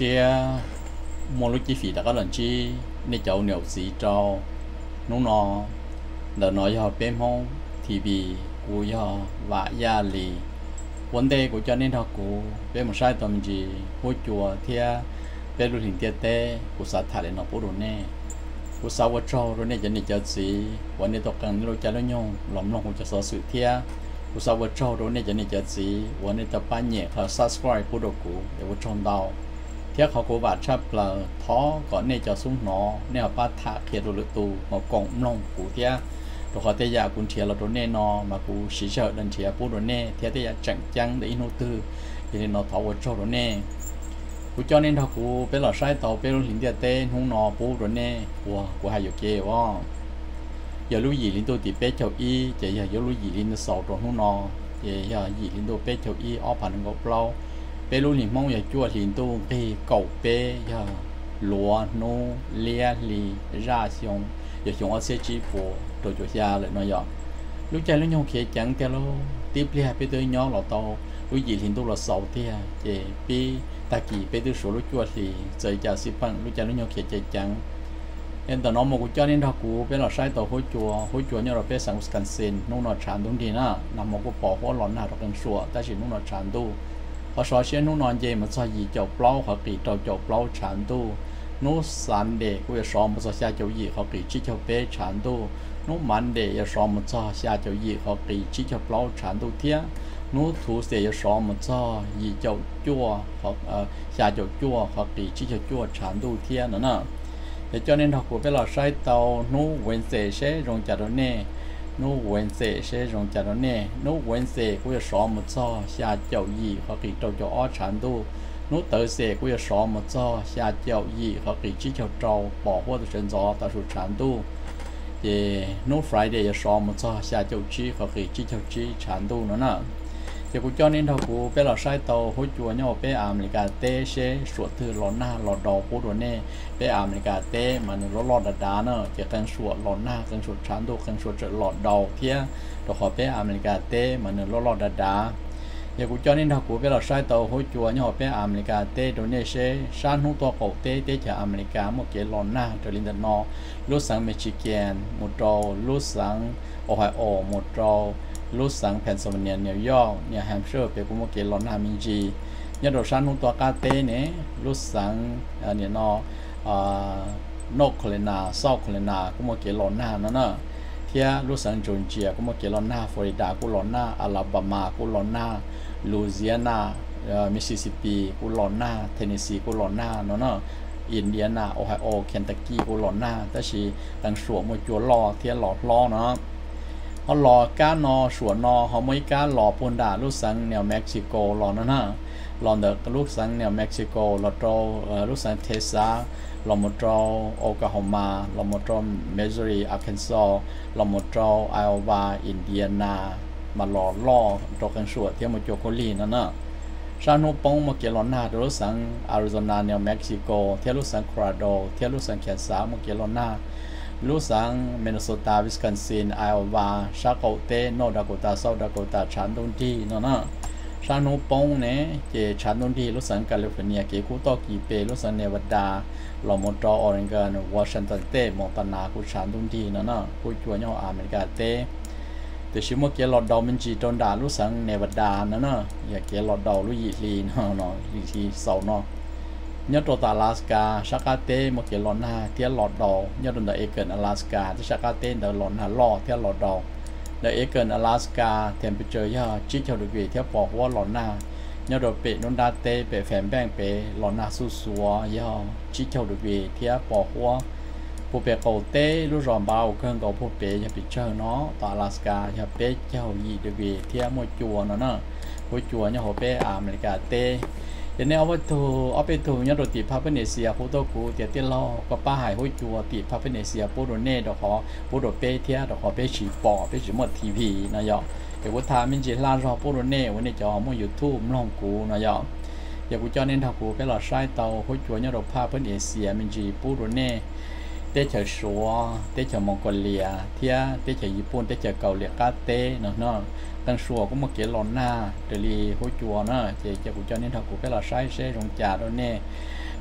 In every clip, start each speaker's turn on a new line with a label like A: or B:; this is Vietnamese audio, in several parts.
A: chia một lúc chi phí đã có lần chi, để cháu nhiều gì cho nó nó là nói cho bên hông thì vì của cho và gia lì vấn đề của cho nên họ của bên một sai tầm gì hỗ chùa thì bên lúc hình tiết tế của xã thải nó bố đồ nè. Của sau vật trâu rồi nè cho nên cho gì vấn đề tập cần lúc cho nó nhung lòng lòng của cho sở sự thiệt của sau vật trâu rồi nè cho nên cho gì vấn đề tập ban nhẹ và subscribe bố đồ của để vật trâu đào thiết họ cố bà chấp là thó có nên cho súng nó nên họ bắt thả kia đồ lực tù mà còn lòng của thiết rồi họ tây giờ cũng chỉ là đồ nên nó mà cũng sĩ sợ đần chỉ bố đồ nên tây thấy chẳng chẳng để nó tư thì nó thọ vật cho đồ nên cũng cho nên họ cũng bây là sai tàu bây là hiện địa tên không nó bố đồ nên wow, của hay dục kia wow giờ lúc gì liên tôi thì biết y chỉ giờ lúc gì liên sầu rồi không nó. Giờ gì liên tôi biết cho y ở phần ngọc lâu bé lúc thì mong giờ chua thì tu cái cầu bé ya lúa nô lia li ra xong giờ chúng ở xe chỉ phố rồi chỗ xa lại nói giờ lúc chạy lúc nhau kia chẳng theo lo tiếp lia bé tôi nhỏ là tàu lúc gì thì tu là sầu thì thì bé ta kỳ bé tôi số lúc chua thì giờ chả xí phăng lúc chạy lúc nhau kia chạy chẳng nên tao nói một cái cho nên đó cũ bé là sai tàu hối chùa hối chùa nhớ là bé sang Wisconsin nung nó tràn đúng thì na. Nằm một cái bỏ hoa lon nào rồi sủa, ta chỉ nung nó tràn tu họ xóa xe nung non dây mà sao gì chậu plau họ kỳ trâu chậu plau tràn tu nó sàn để cũng xóa một sao xa chậu gì họ kỳ chỉ cho bé tràn tu nó mạnh để ya xóa sao xa chậu gì họ kỳ chỉ cho plau tràn tu thiệt nó thủ sẽ ya xóa sao gì chậu chua họ ờ, xa chậu chua họ kỳ chỉ cho chua tràn tu thiệt nữa nè. Để cho nên học của cái lò sai tàu nó quên sẽ sẽ rong chả đó nè nó quên sẽ sẽ rong chả đó nè nó quên sẽ cũng là số một cho xa chậu gì hoặc kỳ trâu cho ó sản tu nó tự sẽ cũng là số một cho xa chậu gì hoặc kỳ chỉ cho trâu bỏ qua từ trên gió ta sụt sản tu thì nó Friday là số một cho xa chậu chi hoặc kỳ chỉ cho chi sản tu nữa nè. เจ้ากูจ้อนนี่ท่ากูเป้หลอดไส้โตหัวจัวเนี่ยเป้อเมริกาเต้เชสวดถือหลอนหน้าหลอดดอกพูดวันนี้เป้อเมริกาเต้มันรถหลอดดาเนอะเจ้กันสวดหลอนหน้ากันสวดชั้ตัวกันสวดจะหลอดดอกเทียดอกขอเป้อเมริกาเต้มันรถหลอดดาเากูจ้อนินท่ากูเปลอดไซต์ตัวหัวจัวเนี่ยเปอเมริกาเต้โดเน่เชชานหุ่ตัวกบเต้เต้จากอเมริกาเมื่เกลอนนาเดลินเดนอลูสังเมชิเกนมุดโตลูสังโอไฮโอมุดโต ลูกสังแผ่นสมเนียนเนี่ยย่อเนี่ยแฮมเชอร์เปียกุโมเกลอนฮามิจีเนี่ยโดชันหุตัวกาเตเนี่ยลูกสังเนี่ยนอนกโคเลนาซอกโคเลนากุโมเกลอนฮานั่นเนอะเทียลูกสังจอนเจียกุโมเกลอนฮาฟลอริดากุลอนฮาอาลาบามากุลอนฮาลูเซียนาเอ่อมิสซิสซิปปีกุลอนฮาเทนเนสซีกุลอนฮานั่เนาะอินเดียนาโอไฮโอเคนตักกี้กุลอนฮาแต่ชีตังสวมมวยจัวลอเทียหลอดล้อเนาะ họ lò cá sủa nò họ mấy cá, lò buôn đà lúc Mexico, lò nó ha lò được lúc sáng Mexico, lò trâu ờ, lúc sáng Texas lò một Oklahoma. Lò một Missouri, Arkansas. Lò một Iowa, Indiana. Mà lò lò, trâu cần theo một chỗ nè sao nó bông mà kia lò na được lúc sáng, Arizona, nèo Mexico. Theo lúc sáng, Colorado. Theo lúc sáng, Kansas một kia lò na. ลูกสังเมนโซตาวิสคอนซินไอโอวาชาโกเตโนดาโกตาเซาดาโกตาชันตุนทีนั่นนะชาโนปงเนี่ยเจชันตุนทีลูกสังแคลิฟอร์เนียเกคูโตกีเปลูกสังเนวาดาลอมอนตอออริกอนวอชิงตันเตมอนตานาคูชันตุนทีนั่นนะคูจวนยออเมริกาเตแต่ชิมว่าเกลอดดอมันจีตอนดาลูสังเนวาดานั่นนะอย่าเกลอดดอลูยีลีเนาะเนาะลีทีเสาเนาะ nhất trò Alaska Sakate một cái lon ha theo lọt đầu nhất đồn đại Aiken Alaska. Thì Sakate đỡ lon ha lọ theo lọt đầu đại Aiken Alaska, temperature ya chỉ cho được về theo bỏ qua lon na nhớ đồ bị nôn đa tê bị phèn bèn bị lon na su su ya chỉ cho được về theo bỏ qua phụ bè cầu tê lúc ròn bao cơn cầu phụ bè nhà bị chơi nó. Tại Alaska nhà bể cho gì được về theo một chùa nó nè. Một chùa nhà họ bể America tê. เดี๋ยวนี้เอาไปถูเอาไปถูเนี่ยโดติพาเปเนเซียพูดกูเดี๋ยวที่เราก็ป้าหายหัวจัวติพาเปเนเซียพูดเน่ดอกขอพูดเป้เทียดอกขอเป้ฉีปอเป้ฉีหมดทีวีนะยอเดี๋ยวกูทามินจีลารอพูดเน่วันนี้จะเอามายูทูบลองกูนะยอเดี๋ยวกูจะเน้นทางกูไปหลอดใช้เตาหัวจัวเนี่ยดอกพาเปเนเซียมินจีพูดเน่ย tết chờ số tết chờ mongolia thia tết chờ nhật bản tết chờ cầu liệt cá tê nữa nó tăng số cũng một cái lon na để đi hỗ chùa nữa chỉ cho của cho nên thằng của cái là sai xe rong trà đó nè.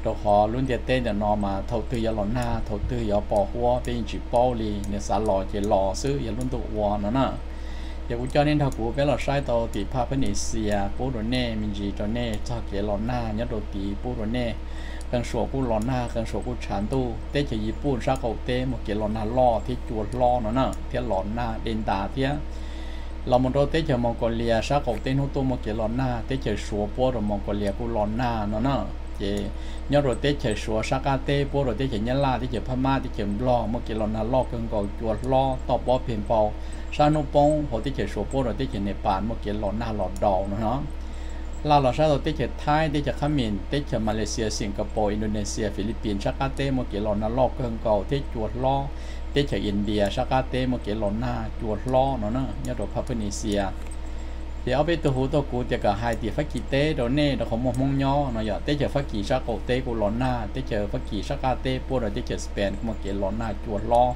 A: Đồ họ luôn tiệt tên để nó mà, thầu tư giờ lon na, thầu tư giờ bỏ hoa bên chỉ bao li nên xả lò chỉ lò xứ, giờ luôn tụ hoa nữa nè. Giờ cũng cho nên thằng của cái là sai tàu tỷ pa bên này xìa bố đồ nè, mình chỉ cho nè, cho cái lon na, nhớ đồ tỷ bố đồ nè. Cần số của lon na cần số của chán tu tết chỉ Nhật Bản sao cầu tê một cái lon na lò thì chuột lò nó nè thì lon na đền đà thì เรามันเราเตะเจอมองโกเลียซาเขาเต้นหัวตัวมาเกลอนหน้าเตะเจอชัวปัวเรามองโกเลียกูลอนหน้าเนาะเนาะเจยอดเราเตะเจอชัวซากาเต้ปัวเราเตะเจอยันลาเตะเจอพม่าเตะเจอล้อมาเกลอนหน้าล้อเกินก่อจวดล้อตอบบ่เพียงเปาซาโนปงพอเตะเจอชัวปัวเราเตะเจอเนปาลมาเกลอนหน้าหลอดดอกเนาะลาเราซาเราเตะเจอไทยเตะเจอเขมรเตะเจอมาเลเซียสิงคโปร์อินโดนีเซียฟิลิปปินส์ซากาเต้มาเกลอนหน้าล้อเกินก่อเตะจวดล้อ tết chờ India sắc cá tết một cái lon na chuột lo nó nữa nhớ đồ Papua thì ở bên tôi hú tôi cụ thì cả hai thì phát kỳ tết đó nè nó không một mong nhỏ nó giờ tết chờ phát kỳ sắc cổ tết của lon na tết chờ phát kỳ sắc cá tết bữa rồi tết chờ Spain một cái lon na chuột lo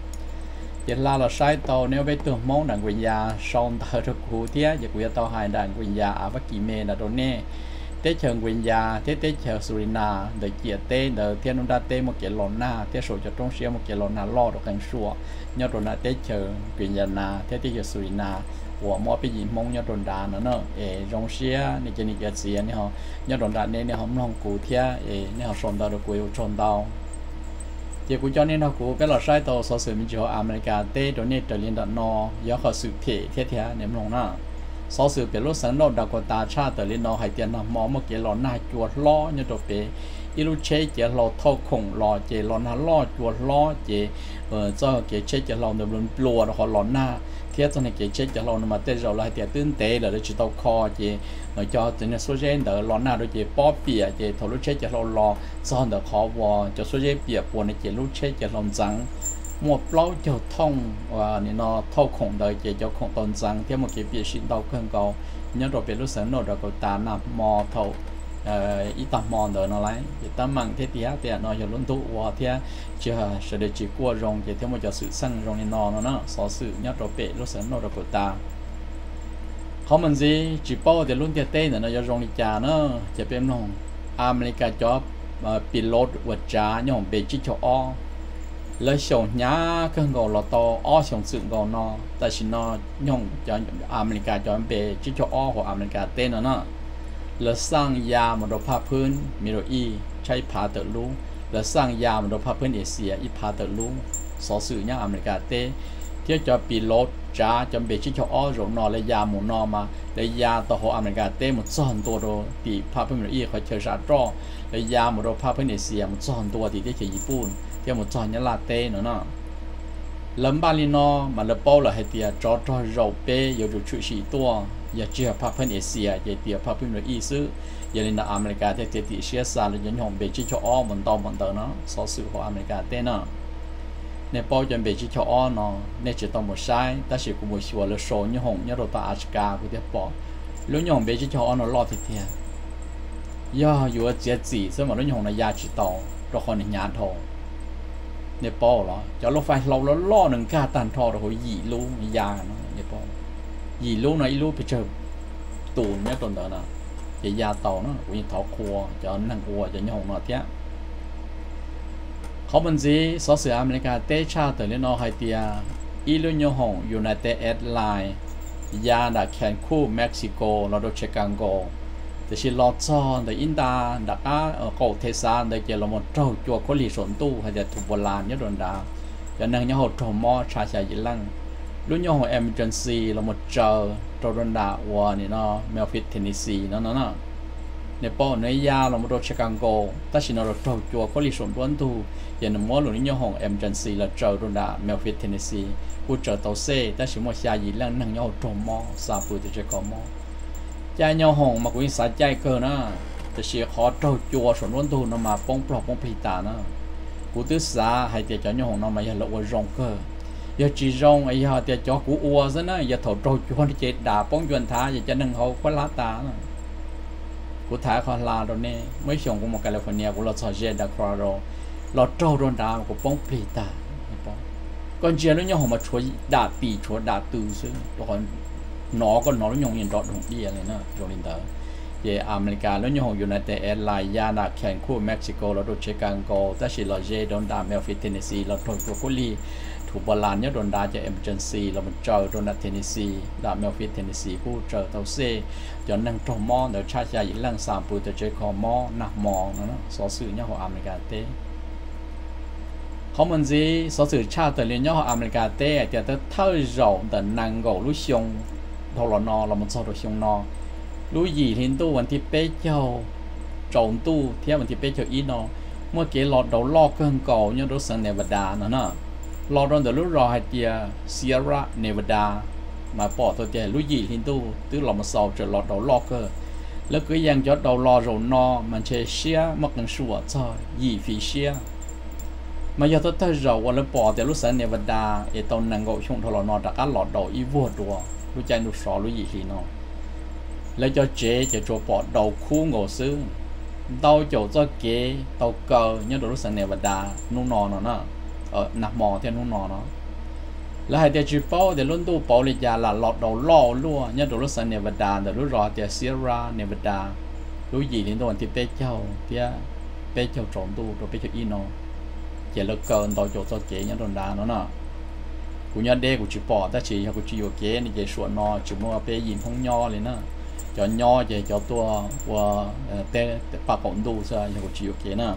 A: thì là là sai tàu nếu bên tôi mong đàn quyền gia son tàu cho cụ thì giờ cụ tàu hai đàn quyền gia ở phát kỳ mê là đó nè tế chờ quyền gia tế tế chờ Surina để chia tế để thiên ông ta tế một cái lon na tế số cho trong xe một cái lon na lo được cảnh sủa nhớ rồi là tế chờ quyền gia na tế tế chờ Surina của mỗi cái gì mong nhớ rồi đà nữa nữa ê trong xe này cái này cái gì này họ nhớ rồi đà nên họ không cụ thia ê nên họ son đào được quay son đào thì cũng cho nên họ cũng cái là sai tàu số sự mình cho America tế đó nên trở lên đó nó do họ sự thể thế thế nên không nào สอสือเป็นรถสันโนดากตาชาแต่ลินอห tế trường quyền gia thế tế trường surina để chia tế để thiên nông đa tế một cái lon na thế sổ cho trong xe một cái lon na lo được cánh xua nhớ rồi là tế trường quyền gia na thế tế trường surina của mỗi cái gì mong nhớ rồi đà nữa nữa để trong xe này cái này cái gì này họ nhớ rồi đà nên này họ không cụ thia để này họ sồn đào được quỳ sồn đào. Chỉ cũng cho nên nó cũng cái lò sai tàu so sánh với chỗ America tế rồi nên trở lên đợt nọ do họ sự thể thế thế ném lòng nào sau sự bị lúc sáng nó đã có ta cha tới lên nó hay tiền nằm mò một cái lò na chuột lo như đồ bé. Ilu chế chế lò thô khủng, lò chế lò na lò chuột lo chế ờ cho cái chế chế lò nó luôn lùa họ lò na thiết cho này cái chế chế lò nó mà tên rồi lại tiền tương tế là để chỉ tàu kho chế mà cho tên là số gen đỡ. Lò na rồi chế bỏ bìa chế thầu lúc chế chế lò lò cho đỡ khó vò cho số gen bìa buồn này chế lúc chế chế lò rằng một lâu cho thông và nó thâu khổng đời chỉ cho khổng tồn rằng theo một cái việc sinh đầu cơn cầu. Nhớ rồi biết lúc sáng nổ rồi cầu ta nằm mò thâu ít ờ, tầm mò nữa nó lấy thì ta mang thế thì thì nó giờ luôn tụ và thế, chưa ờ, sẽ để chỉ qua rong thì theo một cho sự sân rong nên nó nó nó. So sự nhớ rồi biết lúc sáng nổ rồi cầu ta. Không mình gì chỉ bao thì luôn tiệt tên nữa nó giờ rong đi chả nó. Chỉ biết nó America cho ờ, pilot vật trả nhom bê chỉ cho o. lấy sầu nhá cái ngô lọ to o sầu sự ngô nó tại vì nó nhung cho America cho em về chỉ cho o của America tên nó nó lấy sang ya mà đồ phá phun mi đồ y chạy phá tự lu lấy sang ya mà đồ phá phun Asia y phá tự lu số sự nhá America tên kia cho pilot trả cho về chỉ cho o rồi nó lấy ya một nó mà lấy ya tàu của America tên một trăm ตัว đồ thì phá phun mi đồ y khỏi chờ ra cho lấy ya mà đồ phá phun Asia một trăm ตัว thì để chỉ Nhật เ giờ một tròn nhá là tê nữa nọ lấm ba li no mà lỡ bao là hay tiệt cho cho rầu bê giờ được chữ sĩ tua giờ chỉ hợp pháp hơn Asia giờ tiệt pháp hơn rồi ý xứ giờ lên là America thì tiệt tiệt xia xa là những hồng bê chỉ cho o một to một tờ nó so sử của America tê nọ nè bao giờ bê chỉ cho o nó nè chỉ tao một sai ta chỉ cũng một số là số những hồng nhớ rồi ta Alaska của tiệt bỏ lúc những hồng bê chỉ cho o nó lo thì thiệt giờ vừa chết gì sao mà lúc những hồng là gia chỉ tàu rồi còn là nhà thầu nè bò đó lâu nó lo nâng ca tàn thọ rồi hồi dị lú già nó nè bò dị lú nó lú bị chơi tù nhớ tuần đó là chỉ già tàu nó cũng thọ khua cho năng khua cho nhau nó tiếc khó bên gì số sự America, tế cha tới lên nó hay tia ilu nhau hồng United Airlines ya đã khu Mexico, là thì chỉ lọt cho để in ta đặt á ở cổ thế gian để chỉ là một trâu chuột có lý sốn tu hay là thuộc bộ làm nhất rồi đã. Cho nên nhau hồ trâu mò xa xa dĩ lăng. Lúc nhau hồ emergency là một chờ trâu rồi đã và này nó Memphis Tennessee nó nó nó. Nè bỏ nè ya là một đôi Chicago ta chỉ nói là trâu chuột có lý sốn tuấn tu. Giờ nó mỗi lúc nhau hồ emergency là trâu rồi đã Memphis Tennessee của chờ tàu xe ta chỉ một xa dĩ lăng năng nhau trâu mò, xa bùi từ chơi có mò cha nhau hồng mà cũng xả chạy cơ nó. Thì sẽ khó trâu chùa sổn luôn tu nó mà bông bọc bông phi tà nó. Cú tứ xả hay tiệt cho nhau hồng nó mà giờ lộ rong cơ giờ chỉ rong ấy giờ tiệt cho cú ua thế nó. Giờ thầu trâu chùa thì chết đà bông chuẩn thả giờ cho nâng hậu quá lá tà nó. Cú thả khó là rồi nè. Mấy chồng của một California của lọ sò dê đã qua rồi. Lọ trâu rồi đà của bông phi tà. Còn chuyện nó nhau họ mà chúa đạt tỷ chúa đạt từ xứ. Rồi nó còn nó nhung nhìn đó đúng đi này nữa rồi lên tới về America nó nhung United Airlines ya na khu Mexico, là đồ Chicago ta chỉ là dễ đón đà Memphis Tennessee, là thôi của Coli thủ bà lan nhớ đồn đà cho emergency, là mình chờ đồn đà Tennessee đà Memphis Tennessee khu chờ tàu xe cho năng trong mò để cha cha những lần sản phụ từ chơi khó mò, nạp mò, nó số sự nhớ hồ America thế họ mình gì số sự cha từ liên nhớ hồ America thế thì tới thơ rộng từ năng gỗ lúc xong thâu lò no là một số đồ xiong no lũ gì thì tu vẫn thì bê châu trộn tu theo vẫn thì bê châu ít no mua cái lọt đầu lo cơn cầu như đồ sân Nevada nữa nè. Lọt rồi lũ rò hay tia à, Sierra Nevada mà bỏ tôi tia lũ gì thì tu tức là một số trở lọt đầu lo cơ. Lỡ cứ giang cho đầu lo rồi no mà chơi xia mà cần sủa tôi thấy rồi là bỏ tia lũ sân Nevada để tao nâng gạo chung thâu đã cá lọt đầu ít vua đùa lu chạy nu sọ lu gì thì nó. Lấy cho chế cho cho bỏ đầu khu ngộ sư đau chỗ cho kế tàu cờ, nhớ đồ lúc sáng nè và đà nó nè. Ở nạp mò theo nu nó. Là hai tia chữ bao để luôn tu bao lịch già là lọt đầu lò luôn nhớ đồ lúc sáng nè và đà để lúc sierra nè và gì đến đồ thì bé châu tia bé châu trộm tu, rồi bé châu ino chỉ là cờ tàu chỗ cho kế nhớ đồ đà nó nè của nhân đê của chị bỏ ta chỉ của chị kế này chị sửa nó chị mua bé nhìn không nho lên nữa cho nho chị cho tua của tê bà bỗng đủ ra của chị kế nè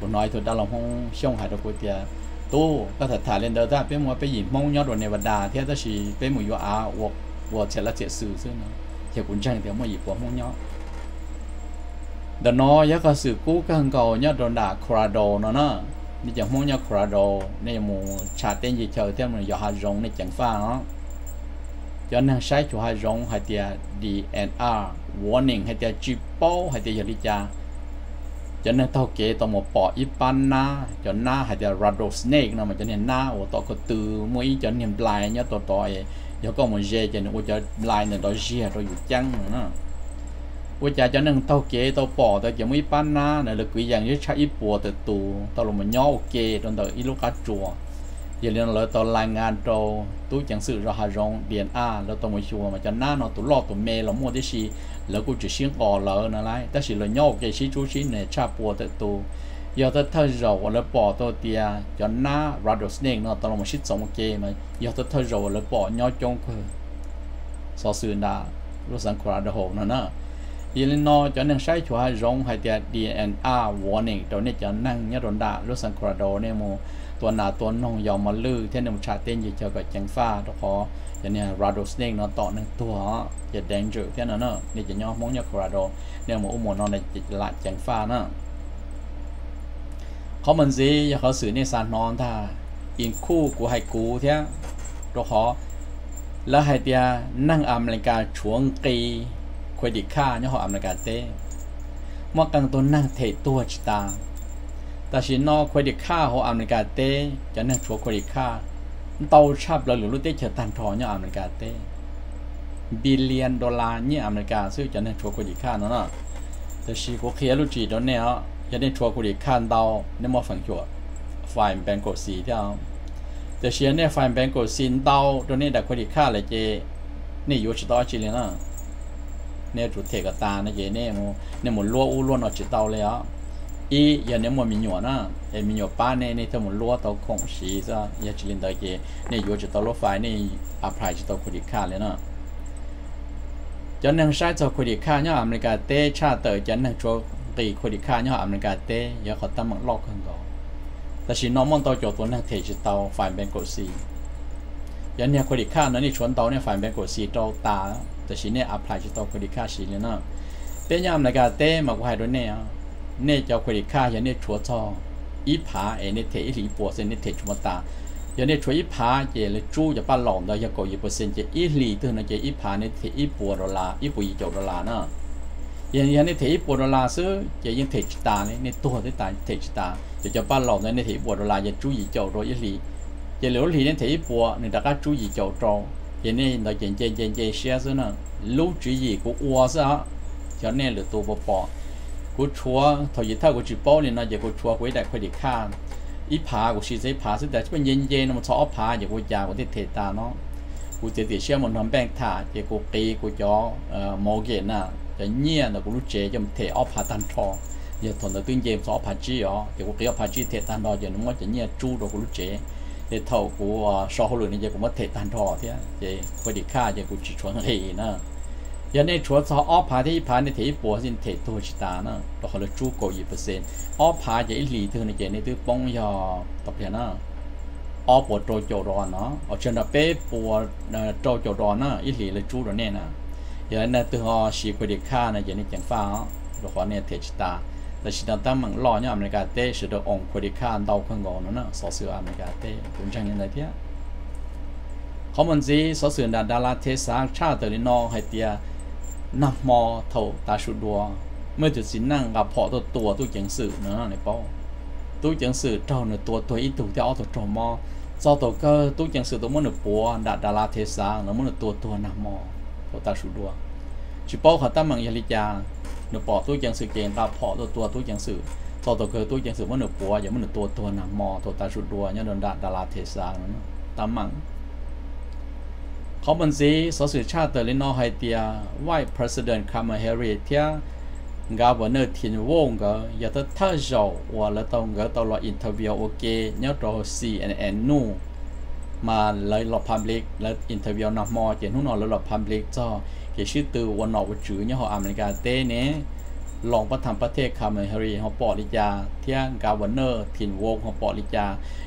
A: của nói tôi đã làm không xong hải được của tiền tu ta thật thả lên đó ta bé mua bé nhìn mong nho rồi này và đà thế ta chỉ bé mua yo à hoặc hoặc sẽ là sẽ xử chứ nữa thì cũng chẳng thể mua gì của mong nho đó nó giá có sự cũ các hàng cầu đà Colorado nó nữa นี่จะมุ่งยาคราโดนี่มูชาเต้นยีเชอเท่ามันยาหารงนี่จังฟ้าเนาะจะนั่งใช้ชัวหารงให้เตีย DNR warning ให้เตียจีโป้ให้เตียยาลิจาจะนั่งเท่าเกตอมปออีปันนาจะหน้าให้เตียราโดสเนกนะมันจะเนี่ยหน้าโอตอก็ตือมวยจะเนี่ยปลายเนี่ยตัวต่อยเดี๋ยวก็มันเจจะเนี่ยโอจะลายเนี่ยตัวเจียตัวอยู่จังเนาะ 我家就能偷给偷 bỏ 的，就没办呐。那了贵阳就吃一波的多，到了么鸟给，等到一路卡捉，也连了到来安州，都讲是让哈容连啊，了到么说嘛，就那那都老都没了，么的是，了过只先熬了那来，但是了鸟给是主是呢吃波的多。giờ tới thời rồi là bỏ tôi tia cho na radio snake nó tao là shit giống ok mà giờ tới thời rồi là bỏ nhau trong cơ so sương đã lúc sáng qua đã hồn nó nữa Illinois cho nên sai chùa rong hay DNA warning đầu này cho năng nhớ đồn đã Los Colorado này mù tuần nào tuần nông dòng mà lư thế nên trả tiền gì cho cái chẳng pha, đó khó cho nên rattlesnake nó tọ nên tua giờ danger, thế nào nữa nên chỉ nhau muốn nhớ Colorado. Nên mà ủng nó này chỉ lại chẳng pha nữa họ mình gì? Giờ họ xử nên sàn non ta in khu của hai cú thế. Đó khó là hai tia, năng chuông kỳ. ควดิค่าเนี่ยเขาอเมริกาเต้มอกังตัวนั่งเทตัวจิตาแต่ชินอควดิค่าเขาอเมริกาเต้จะนั่งชัวควดิค่าเตาชับเราหรือรู้เต้เฉตันทอเนี่ยอเมริกาเต้บิลเลียนดอลลาร์เนี่ยอเมริกาซื้อจะนั่งชัวควดิค่าเนาะแต่ชีก็เคียรู้จีตอนเนี้ยจะได้ชัวควดิค่าเตาเนี่ยมอฝังชัวฝ่ายแบงก์กดสีเที่าแต่เชียร์เนี่ยฝ่ายแบงก์กดสีเตาตัวนี้แต่ควดิค่าเลยเจนี่อยู่ชิตอจีเลยนะ nè chủ thể cả ta nó vậy nè mù nè mù lúa u lúa nó chỉ tàu lấy á ý giờ nếu mà mình nhổ nó, thì mình nhổ ba nè nè thôi một lúa tàu không xí ra giờ chỉ lên nè vừa chỉ tàu lúa phải nè apply chỉ tàu khu đi khá lên cho nên sai cho khu đi khá nhá America tê cha tới cho nên cho tỷ khu đi khá nhá America tê giờ họ tâm mặc lọc hơn rồi ta chỉ nói mong tàu chỗ này thì chỉ tàu phải bên cổ xí giờ nè khu đi khá nó chuẩn tàu nè phải bên cổ xí tàu ta เนี่ยคนอีกข้างนั้นนี่ชวนตัวเนี่ยฝ่ายแบงก์กซีตัวตาแต่ชิเนี่ยอัพพลายจิตตัวคนค่าชิเลยนะเป็นยามในการเต้มาว่าให้ด้วยเนี่ยเนี่ยเจ้าคนค่าอย่างเนี่ยชัวชออีผาเอเนี่ยเทอีหลีปัวเซนเนี่ยเทชัวตาอย่างเนี่ยชัวอีผาเจเลยจู้จะป้าหลอมเราอยากโกยเปอร์เซ็นต์เจอีหลีตัวนั้นเจอีผาเนี่ยเทอีปัวดอลลาร์อีปุยโจดอลลาร์นะอย่างอย่างเนี่ยเทอีปัวดอลลาร์ซื้อเจยังเทจิตาเนี่ยเนี่ยตัวที่ตายเทจิตาจะจะป้าหลอมเนี่ยเทอีปัวดอลลาร์จะจู้อีโจโดยอีหลีเจเหลือหลีเนี่ยเทอีปัวเนี่ยตะก้าจู้อีโจโจ cho nên nó chân chân chân chân xe xuống nó lúc chú gì của ua ra, cho nên là tôi bỏ bỏ của chúa thời gian thao của nên nó giờ của chúa quấy đại quấy đi khăn ít phá của sĩ giấy phá sẽ để bên nhân dân nó cho phá giờ của già của thể ta nó của thể thể xem một nắm bèn thả giờ của kỳ của cho mò ghế nè cái nhia nó cũng lúc chế cho thể ốp phá tan trò giờ thuần đầu tiên dèm cho phá chi ó thì của cái phá chi thể tan đó giờ nó mới chỉ nhia chu đồ của lúc chế thì thầu của sau hồi này giờ cũng mất tan thọ thế. Thì có đi khá giờ cũng chỉ chuẩn lì nè. Giờ nên chuẩn sau ở phá thì phá này thì bỏ xin thể tôi chỉ ta nè. Đó là chú cầu gì phần sen. Ở phá giờ lì thường này giờ này tôi bông giờ tập thế nè. Ở bỏ ờ, trâu chỗ đó nó ở trên đó bé bỏ trâu chỗ đó nè. Lì là chú đó nè nè. Giờ này tôi họ chỉ có đi khá này giờ này chẳng phá. Đó là này thể ta. โจรอนนะอีหลีเลยจู้เนี่ยนะอย่างนั้นตัวชีพดีค่าในเจนี่จังฟ้าเราขอเนี่ยเทชตาแต่ชิดตั้งมังรอเนี่ยอเมริกาเต้สุดองค์พดีค่าดาวข้างงอนนะสอสืออเมริกาเต้คุณจังยังไงเทียเขามันจีสอสือดาราเทสาชาติตัวนี้นอให้เตียนักมอเท่าตาชุดดัวเมื่อจุดสินนั่งกับพอตัวตัวตู้จังสื่อเนาะในป้อตู้จังสื่อเจ้าเนี่ยตัวตัวอีตู้ที่เอาตัวจอมอเจ้าตัวก็ตู้จังสื่อตัวมันเนี่ยปัวดาดาราเทสาเนาะมันเนี่ยตัวตัวนามอตัวตาสุดัวชิป้อเขาตั้งมังยาลิจาเนี่ยปอตู้จังสื่อเก่งกับพอตัวตัวตู้จังสื่อเจ้าตัวก็ตู้จังสื่อมันเนี่ยปัวอย่างมันเนี่ยตัว chỉ bao khả tâm bằng yali cha, nửa bỏ tôi chẳng sự kiện, ta bỏ tôi tua, tôi chẳng sự. Sau tôi cứ tôi chẳng sự mà nửa bỏ giờ mà nửa tua tua nằm mò, tôi ta sụt đua nhá đòn đạn đà la thế xa nó tâm bằng có bản sở sự cha tờ lên nó hay tia president Kamala Harris governor thiên vong gờ giờ tới thơ dầu và là tao gờ tao lo interview, ok, nhớ rồi mà lấy lọt public, lấy interview nằm mò chỉ lúc nào lấy public cho cái sự từวันนอกวันจื้อเนี่ยเขาอเมริกาเต้เนี่ยลองประทำประเทศคาเมฮารีเขาปอลิจาเที่ยงกาวันเนอร์ทินวงเขาปอลิจา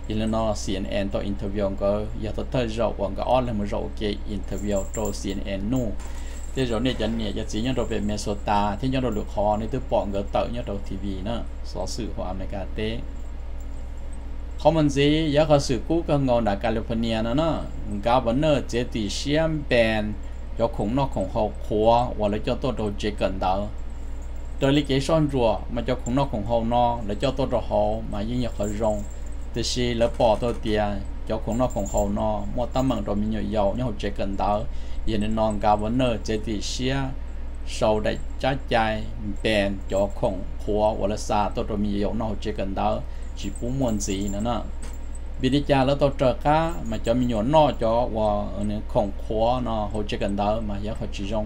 A: อินนอ CNN ตัวอินเทอร์วิวก็อย่าตัวเธอเราวังก็อ้อนเลยมันเราโอเคอินเทอร์วิวตัว CNN นู่ thế rồi này chân này chỉ nhớ đồ về Minnesota thế nhớ đồ lục khó này tôi bỏ ngờ tự nhớ đồ TV nữa số sự của America tế không mình gì giá có sự cũ cái ngọn ở California nữa nó cả vấn đề chế tỷ xiêm bèn cho khủng nó khủng hậu khóa và lấy cho tôi đồ chế cần đó rồi lý kế son rùa mà cho khủng nó khủng hậu nó lấy cho tôi đồ hậu mà như nhật hơi rong thì khi lấy bỏ tôi tiền cho khủng nó khủng hậu nó một tấm bằng đồ mình nhiều dầu nhớ hậu chế cần đó ยันนองกาวันเนอร์เจติเชีย cho 有恐 nó 恐后 khó và lấy cho tôi đồ chế cần đó tôi lấy cái son rùa mà cho khủng nó khủng hậu nó lấy cho tôi đồ hậu mà duy nhất khởi rồng từ khi lấy bỏ tôi tiền cho khủng nó khủng hậu nó mua tâm mạng rồi mình nhiều dầu nhưng chế cần đó giờ nên non cao vấn nơ, chế thì xe sau đại trái chai bèn cho khủng khóa và là xa tôi rồi mình nhiều nó chế cần đó chỉ cũng muốn gì nữa nè bị giờ cha lớp tao chờ cá mà cho mình nhỏ nọ cho và khổng khó nó hồi chơi gần đâu mà giá khỏi chỉ rong.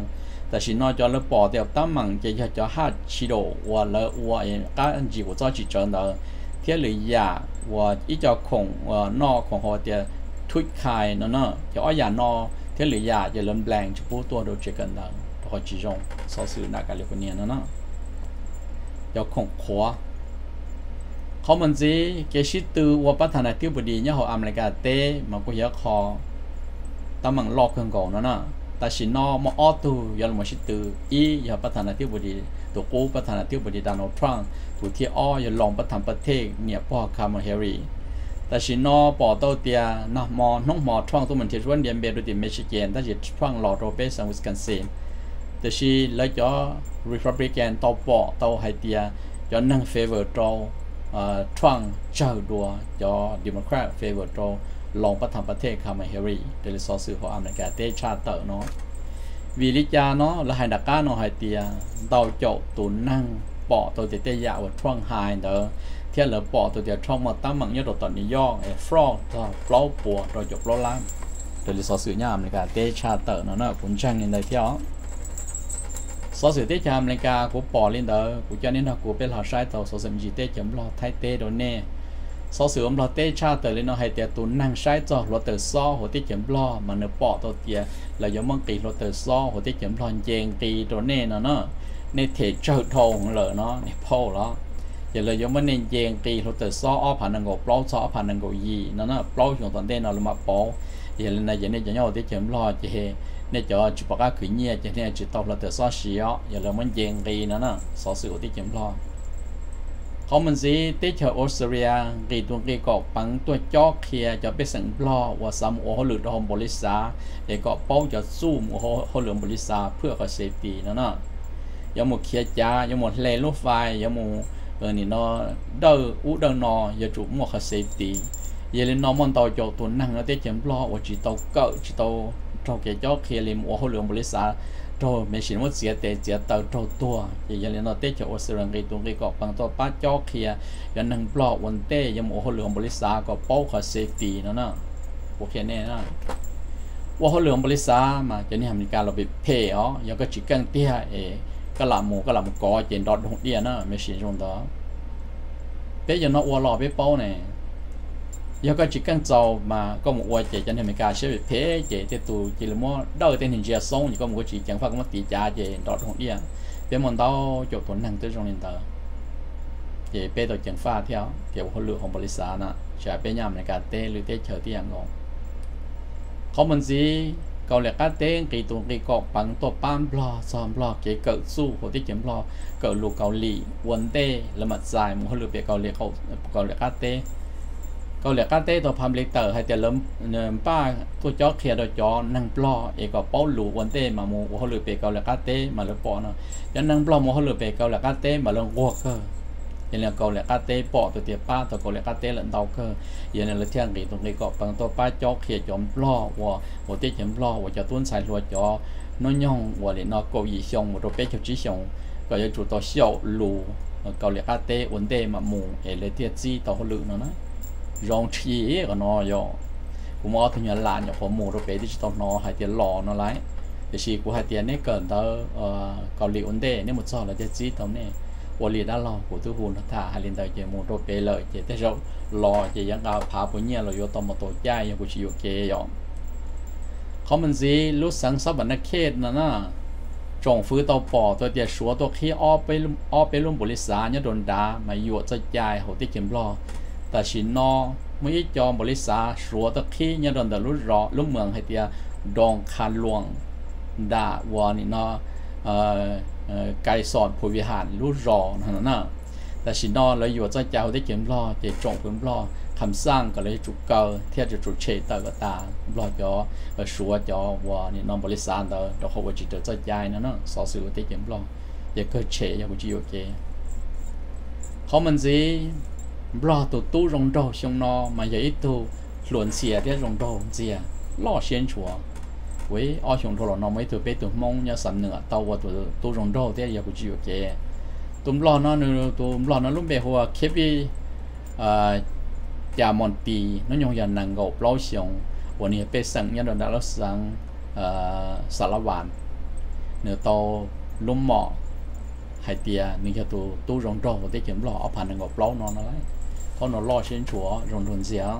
A: Tại vì cho lớp bỏ theo tám mảng, chỉ cho cho hát chỉ đồ và lỡ và các anh chị của tôi chỉ chờ giả và ít cho khổng và nó khổng hồi thì thuyết khai nó nó cho ở giả cho lâm blank cho bố tôi đồ chơi gần đó, khỏi chỉ rong. Sau sự nạc cái liệu của nó nó cho khổng khó เขามันจีเกชิตือวัวปัฒนาทิบดีเนี่ยเขาอเมริกาเต้มันก็เยอะคอตามังลอกเครื่องก่อนนั่นน่ะแต่ชินอมาออตูยันมาชิตือีย่าปัฒนาทิบดีตัวกู้ปัฒนาทิบดีดานอทรังถูกที่อ้ออย่าลองประทนประเทศเนี่ยพ่อคามาเฮรีแต่ชินอปอเต้าเตียนะมอน้องมอทรังตัวมันเทียชวเดียนเบรุติเมชิเกนแต่จิทรังลอโรเบสังวิสกันเซนแต่ชีแล้วจอรีพับลิกันตอปอเต้าไฮเตียย้อนนั่งเฟเวอร์ตรอ Ờ, uh, trang chờ đùa cho Democrat favor cho lòng bất thầm bất thế khả mà Harry để lý số sự họ âm cả tế cha tờ nó. Vì lý cha nó là hai đặc cá nó hai tia đào chậu tù năng bỏ tôi thì tê dạo và trang hài nữa thế là bỏ tôi thì trong mà tám mạng nhớ đồ tận do e fraud rồi flow bùa rồi chụp lâu lắm để lý số sự nhà âm cả tế cha tờ nó nó cũng chăng nhìn thấy theo số sự tê cha lên cả của bỏ lên đó của cho nên là của bên họ sai tàu số sự gì tê chấm lo thay tê đồ nè số sự ông lo tê cha tờ lên nó hay tiệt tụ năng sai cho lo tờ so hồ tiết chấm lo mà nó bỏ tàu tiệt là giống mong kỳ lo tờ so hồ tiết chấm lo chèn kỳ đồ nè nó nó nên thể trợ thùng lỡ nó nên phô đó giờ là giống nên chèn kỳ lo từ so ở phần năng gỗ plau so ở phần năng gỗ gì nó nó plau chúng toàn tên nó là mà bỏ giờ là này giờ này giờ nhau tiết chấm lo chè nên cho chụp bạc khởi nhẹ cho nên chụp tóc là từ xóa xíu giờ là mình dèn gì nữa nè xóa xíu tí chấm lo không mình gì tí chờ Australia gì tuần kia có bằng tuần cho kia cho biết sẵn lo và sắm ô hồ lượt hồn bồ lít xa để có bao cho zoom ô hồ hồ lượt bồ lít xa พื่อ có safety nữa nè giờ một kia cha giờ một lê lúc vai giờ một rồi nó đỡ ú đỡ nó giờ chủ một cái safety giờ lên nó mong tàu cho tuần năng nó tiết chấm lo và chỉ tàu cỡ chỉ tàu trong cái cho khi lên mua hồ lượng bolivar trâu mấy xin một chia tệ chia tàu trâu tua thì giờ lên nó tết cho ô sơ răng cái tung cái cọ bằng to ba cho kia giờ nâng blọ vấn tê giờ một hồ lượng boli sa có bao cả safety nó nè ok nè nè ว่าเขาเหลืองบริษัทมาจะนี่ทำการเราไปเพย์อ๋อยังก็จิกันเตี้ยเอก็ลามูก็ลามูกอเจนดอดหงเดียนะไม่ใช่ตรงต่อเป๊ะยังนอวัวหล่อไปเป้าเนี่ย giờ có chỉ cần giàu mà có một quay chế chân thì mình cả sẽ bị phế chạy tiếp tụ chỉ là mua. Đâu tên hình giật sống thì có một chỉ chẳng phải có một tỷ giá chế đọt hồn đi à. Thế mình tao chỗ tuấn hàng tới trong liên tờ. Chế bê tàu chẳng pha theo, kiểu khối lượng hồng bồ lý xã nè. Chạy bê nhầm này cả tê lưới tê chờ tiền ngon không mình gì câu lệ cá tên kỳ tuần kỳ cọ bằng tổ pan bò xóm bò kế cỡ su hồ tiết chấm bò cỡ lù cầu lì quân tê là mặt dài một hơi lửa bề cầu lệ cầu cầu lệ cá tên ก็เหลือการเต้ตัวพามเล็กเตอร์ให้แต่เริ่มป้าตัวจอเคลียร์ตัวจอนังปลอเอกก็เป้าหลูวันเต้มาโมเขาเหลือเปกเกาเหลือการเต้มาเหลือปอเนาะยันนังปลอโมเขาเหลือเปกเกาเหลือการเต้มาเหลือวัวเกอร์ยันเหลือเกาเหลือการเต้ปอตัวเตี้ยป้าตัวเกาเหลือการเต้เหลือเตาเกอร์ยันเหลือเที่ยงกีตรงนี้ก็ปังตัวป้าจอเคลียร์จอมปลอวัวหัวเต้จอมปลอวัวจะต้นสายรัวจอน้อยย่องวัวเลยนอกเกาหลีชงหมดตัวเป๊ะเฉียวชี้ชงก็จะจุดตัวเชี่ยวหลูเกาเหลือการเต้วันเต้มาโมเอเลยเตี้ยจี้ตัวเขาลือเนาะ rong chi ở nó yo cũng ở thì nhận là nhiều phố mù rồi bé thì tao nó hai tiền lò nó lại để chỉ của hai tiền này cần tao ờ, có liệu vấn đề, nếu một giờ là chết chỉ tao này. Của liền đã lò của tôi hồn thả hai liền tao chỉ mù rồi bé lợi chỉ tới rộng lò chỉ yang ao phá của nhà là yo tao một tổ chai yang của chỉ ok yo không mình gì, lúc sáng sớm vẫn khét nữa nè. Trồng ฟื้นตัวปอตัวเดียชัวตัวขี้อ้อไปอ้อไปลุ่มบริษัทเนี่ยโดนด่ามาอยู่จะยายหัวที่เข็มรอ แต่ฉินนอไม่จอมบริษัทสัวตะขี้ยันดอนแต่รุ่นรอรุ่มเมืองให้เตียดองคานหลวงด่าวานี่นอไก่สอนผู้วิหารรุ่นรอนั่นน่ะแต่ฉินนอเราอยู่จเจ้าได้เก็บรอเจจงเพิ่มรอคำสร้างก็เลยจุกเกอเทียจะจุกเชตก็ตาบลอจอสัวจอวานี่นอบริษัทเราดอกเขาจิตเดอร์จะย้นั่นน่ะสอสื่อที่เก็บรออย่าเกิดเชยอย่างกูจิโอเคเขามันสิ lo tụ tu rong đồ xong nó mà vậy tu luận xìa để rong đồ gì à lo xuyên chúa với ở trong thổ nó mấy tụ bé tụ mong nhớ sắm nữa tàu và tụ tu rong đồ để giờ cũng chỉ ok tụm lo nó nữa tụm lo nó lúc bé hoa kép đi à ยามอนปีนั่นยงยันนังกบเล่าเสียงวันนี้เป็นสังยันดาลสังสารวานเนื้อโตลุ่มหมอไฮเตียนี่จะตัวตู้รองรองได้เข็มหล่อเอาผ่านนังกบเล่านอนอะไร ông nó lo trên chùa rồng rồng gì á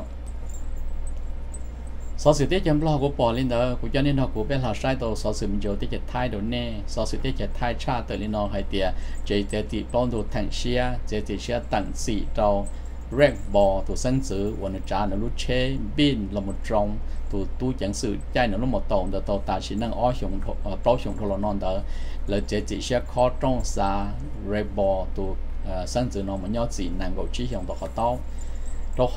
A: sau sự tiết chấm lo của bỏ lên đó của cho nên họ của bên là sai tổ sau sự mình cho tiết chặt thay đổi nè sau sự tiết chặt thay cha tới lên nó hay tiệt chỉ tiệt thì bọn đồ thằng xia chỉ tiệt xia tặng sĩ tàu rèn bò tụ sân sự và nó trả nó lúc chế pin là một trong tụ tu chẳng sự chạy nó lúc một tàu đồ tàu ta chỉ năng ở xuống tàu xuống thô là non đó là chỉ chỉ sẽ khó trong xa rèn bò tụ Ờ, sân từ nó mà nhau chỉ nàng gỗ chỉ hiện đó khó tao. Đó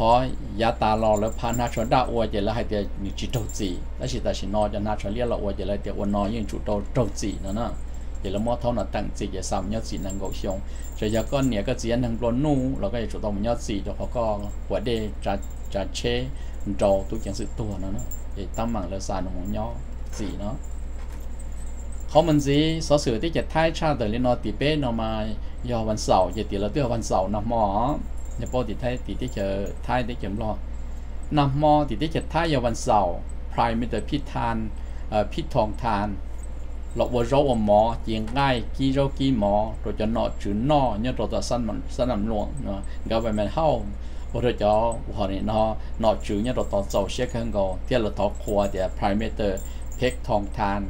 A: ta lo là pha na cho đã ua vậy là hai tiền như chỉ đầu chỉ đó chỉ ta chỉ nói cho na cho liên là ua vậy là tiền ua nói những chủ đầu đầu chỉ nữa nè. Là mua thâu là tặng chỉ vậy sao nhau chỉ nàng gỗ xuống rồi giờ con nhà cái chỉ nàng lo nu là cái chủ đầu mà nhau chỉ đó có quả đề trả trả chế đồ tu chẳng sự tua nó nó thì là sản hồng nhau chỉ nó. nhỏ gì nó họ mình gì sở sử tí chặt thái cha từ lên nó tí bé nó mà doวันเสาร์จะตีละเตี้ยวันเสาร์นำหมอจะปอติไทยตีที่จะไทยได้เข็มรอนำหมอตีที่จะไทยยาวันเสาร์พรายมีแต่พิธานเอ่อพิทองทาน lọ vừa rau ở mỏ chuyện ngay kí rau kí mỏ rồi cho nó chữ nó nhớ rồi ta săn mình săn làm luôn nó government how rồi cho họ này nó nó chữ nhớ rồi ta giàu xe hơn go theo là ta khoa để primate pek thong than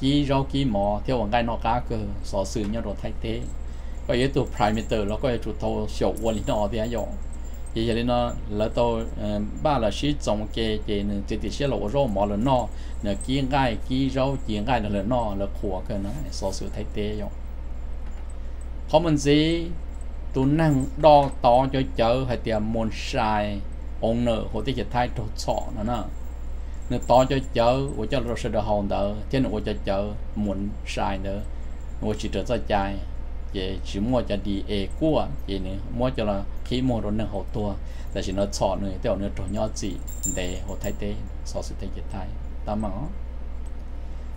A: Kí rau kí mỏ theo ngay nó cá cơ sở sử nhau rồi thay thế. Có yếu tố parameter, nó có yếu tố thâu sổ quân nó thì dùng thì giờ nó là tôi ờ, ba là sĩ trồng kê cái thì thì sẽ là rau mỏ là nó là kia gai kia rau kia gai là nó là khổ cơ nó số sử thay thế rồi có mình gì tu năng đo to cho chợ hay tiệm môn sai ông nợ họ thì thay trâu sọ nó nè nó to cho chớ, của cho rồi sẽ được hồn đỡ. Trên của cho chớ, muốn sai nữa. Của chỉ trở ra chai, chỉ chỉ mua cho đi e của chỉ nữa mua cho là khi mua rồi nó hậu tua. Tại chỉ nó chọ nữa tiểu nữa trộn nhau gì để hậu thay thế so sự thay thế thay ta mà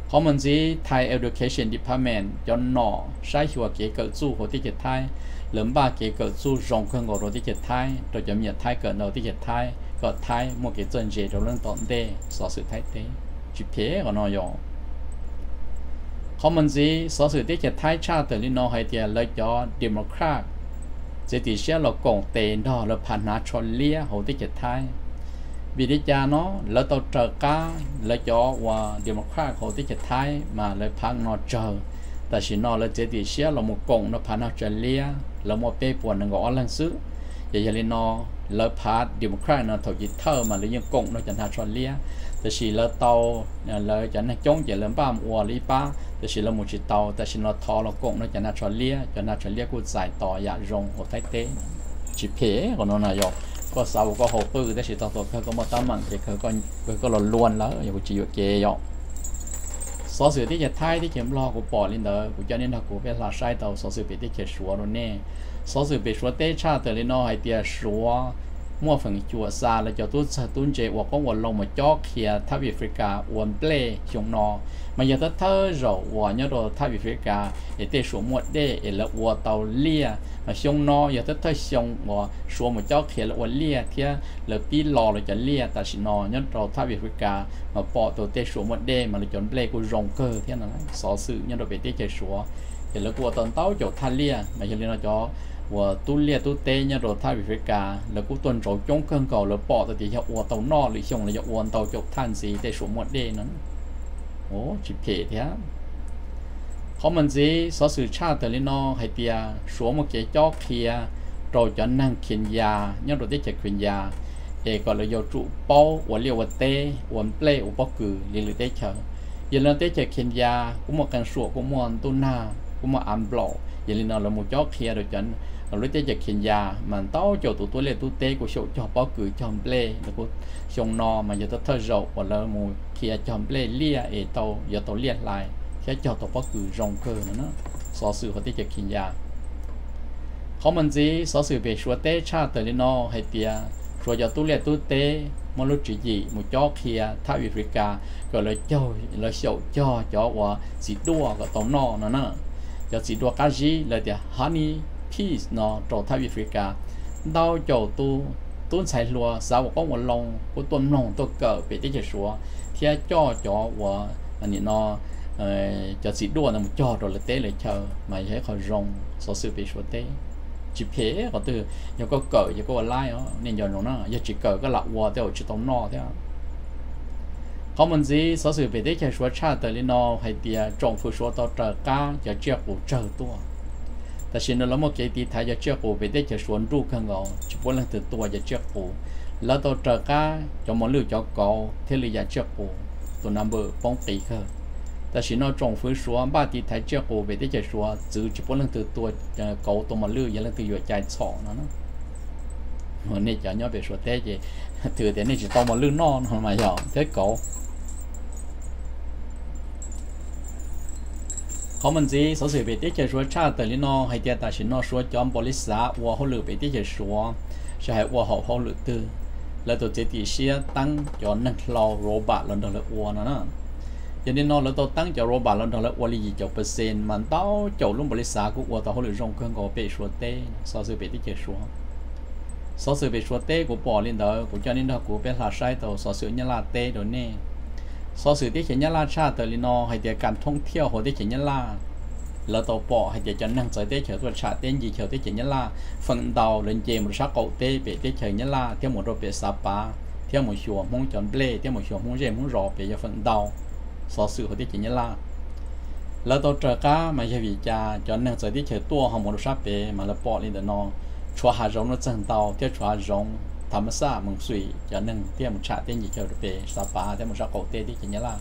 A: họ mình gì Thai Education Department, cho nó sai hiệu kế cỡ du hồ tiết chế thai. Lớn ba kế cỡ du rộng hơn của rồi tiết chế thai, rồi chấm nhận thai cỡ đầu tiết chế thai có thay một cái chân chế cho lên tận đây sở sự thay thế chỉ phía của nó rồi họ mình gì sở sự tiết thay cha từ nó hay thì lợi cho Democrat. Sẽ thì sẽ là cộng tiền đó là phản hạ cho lia hồ tiết thay. Vì đi cha nó lỡ tàu chờ cá lỡ cho và democrat họ tí chết thay mà lỡ phang nó chờ là một nó chờ lia giờ nó lỡ phá democrat nó thầu chỉ thơ mà lỡ những cổng nó chẳng thà cho lia ta chỉ lỡ tàu lỡ chẳng là chống chỉ lỡ ba mua lý ba ta chỉ lỡ một chỉ tàu ta chỉ nó thò là cổng nó chẳng thà cho lia cho nó cho lia cũng giải tỏ dạ rong hồ thái tế chỉ phế của nó là rồi ก็เสาก็หกปื้อแต่สิต่อตัวเขาก็มาตั้มมันเขาก็เขาก็หล่นล้วนแล้วอย่าไปจีบเกยอสอสื่อที่จะท้ายที่เข็มรอกูปอลินเดอร์กูจะเน้นกูเป็นลาใช้ตัวสอสื่อไปที่เขียชัวร์นี่ số sự bị số tê cha từ lên nó hay tiền số mua phần chùa xa là cho tôi sa tuân chế hoặc có một lòng mà cho kia thay vì Africa uốn ple, chúng nó. Mà giờ ta thơ rồi hoặc nhớ rồi thay vì Africa để tê số một đê để là hoặc tàu lia. Mà chúng nó giờ ta thơ xong hoặc số một cho kia là hoặc lia kia là pi lò là cho lia ta chỉ nó. Nhớ rồi thay vì Africa mà bỏ tổ tê số một đê mà là chọn play của rồng cơ thế nào đó sự nhớ rồi về tê chế số để là của tàu tàu chỗ thay lia mà giờ lên nó cho ตชัวหมดเด้เอละวัวเตาเลีย mà xong nó giờ tới tới xong mà số một cháu kia là ổn lia thì là pi lò là chả lia ta chỉ nó nhất rồi thay vì phải cả mà bỏ tổ tê số một đêm mà là chọn play của rong cơ thế nào sở sự nhân rồi bị tê chơi số thì là của tuần tao chỗ thay lia mà cho nên nó cho và tu lia tu tê nhân rồi thay vì phải cả là của tuần rồi chống cơn cầu là bỏ tổ thì cho ổn tàu nó là xong là cho ổn tàu chỗ than gì tê số một đêm nữa ố chỉ kể thế họ mình gì sở sự cha từ lên nó hay tia số một cái chó kia rồi cho năng khiên già nhưng rồi tới chạy khiên già để gọi là do trụ bao và liều và tê và play và bao cử liền lưỡi tê chờ giờ lên tới chạy khiên già cũng một căn sủa cũng một tu na cũng một ăn blọ giờ lên nó là một chó kia rồi cho lúc tới chạy khiên già, mà tao chỗ tụ tôi lên tụ tê của chỗ cho bao cử cho ple là của xong no mà giờ tao thơ rậu và lơ mù kia cho ple lia để tao giờ tao lia lại. Cái à cho tao bao cử rong cơ nữa nó so sự họ tiết kiệm kinh già. Họ mình gì so sự về số tê, cha tới lên no, hay tia rồi giờ tụ lệ tụ tê, mà lúc chỉ gì, một chó kia à thái Africa, gọi là cho là sầu cho cho và chỉ đua cái tàu no nữa nó giờ chỉ đua cái gì là tia honey peace nó cho thái Africa đau chỗ tu tuân sai lúa sao có một lòng của tuân lòng tôi cỡ bị tiết số thì cho ờ, cho và anh nó cho sĩ đua là một cho rồi là tế lại chờ mà thấy khỏi rong số sự bị số tế. Chỉ phế, có từ nhiều có cờ nhiều có like đó nên giờ nó giờ chỉ cờ cái lọ qua theo chỉ tông nọ theo họ mình gì số sự bị tế cái số cha tới nó hay tia trọng phụ số tao trở ca, giờ chưa cụ trở tua. แต่ฉันเราไม่เจตีทายจะเชื่อกูไปได้จะสวนรู้ข้างเราจะพูดเรื่องตื่นตัวจะเชื่อกูแล้วตัวเจอก้าจะมองเลือกจะเกาเทลียาเชื่อกูตัวนัมเบอร์ป้องตีเขาแต่ฉันเราจงฟื้นสัวบ้าตีทายเชื่อกูไปได้จะสัวจือจะพูดเรื่องตื่นตัวจะเกาตัวมองเลือกยังเรื่องตื่นอยู่ใจสองนะเนาะเนี่ยจะย้อนไปสัวเต้เจถือแต่เนี่ยจะต้องมองเลือกนอนทำไมอย่างเท่เกา có mình gì? Số sự về tiết chế số cha tới nó hay tiết ta chỉ nó số chọn police xã và hỗ lự về tiết sẽ hay và hỗ hỗ lự tư. Là tổ chức tiết tăng cho năng lo robot lần đầu là và nó nữa cho nên nó là tôi tăng cho robot lần đầu là và lý cho percent mà tao luôn police của và tao hỗ lự rong cơn có bị số tê. Số sự về tiết chế số số sự về của bỏ lên đó của cho nên đó của bên là sai tàu số sự nhân là tê rồi nè so sự tiết chế nhân la, cha tới nó hay tiết cảm thông thiêu hồ tiết chế nhân la. Tàu bỏ, hay tiết chế năng tới tiết chế tuần trả tên gì chờ tiết chế nhân la. Phần chế một sát cậu tê bị tiết chế nhân la. Theo một đôi bị sập ba theo chùa muốn chọn ple theo một chùa muốn rèm muốn rò bị cho phần đầu. So sự hồ tiết chế nhân la. Tàu trở cá mà chỉ vì cha chọn năng tới tiết chế tua hồng một sát bề mà là bỏ lên để nó chùa hà rồng nó chân tàu, theo chùa hà rồng ธรรมศาสตร์มึงสุยจะหนึ่งเตี้ยมึงชาเตี้ยยี่เจอเปสปาเตี้ยมึงชาโกเตี้ยที่กินยาละ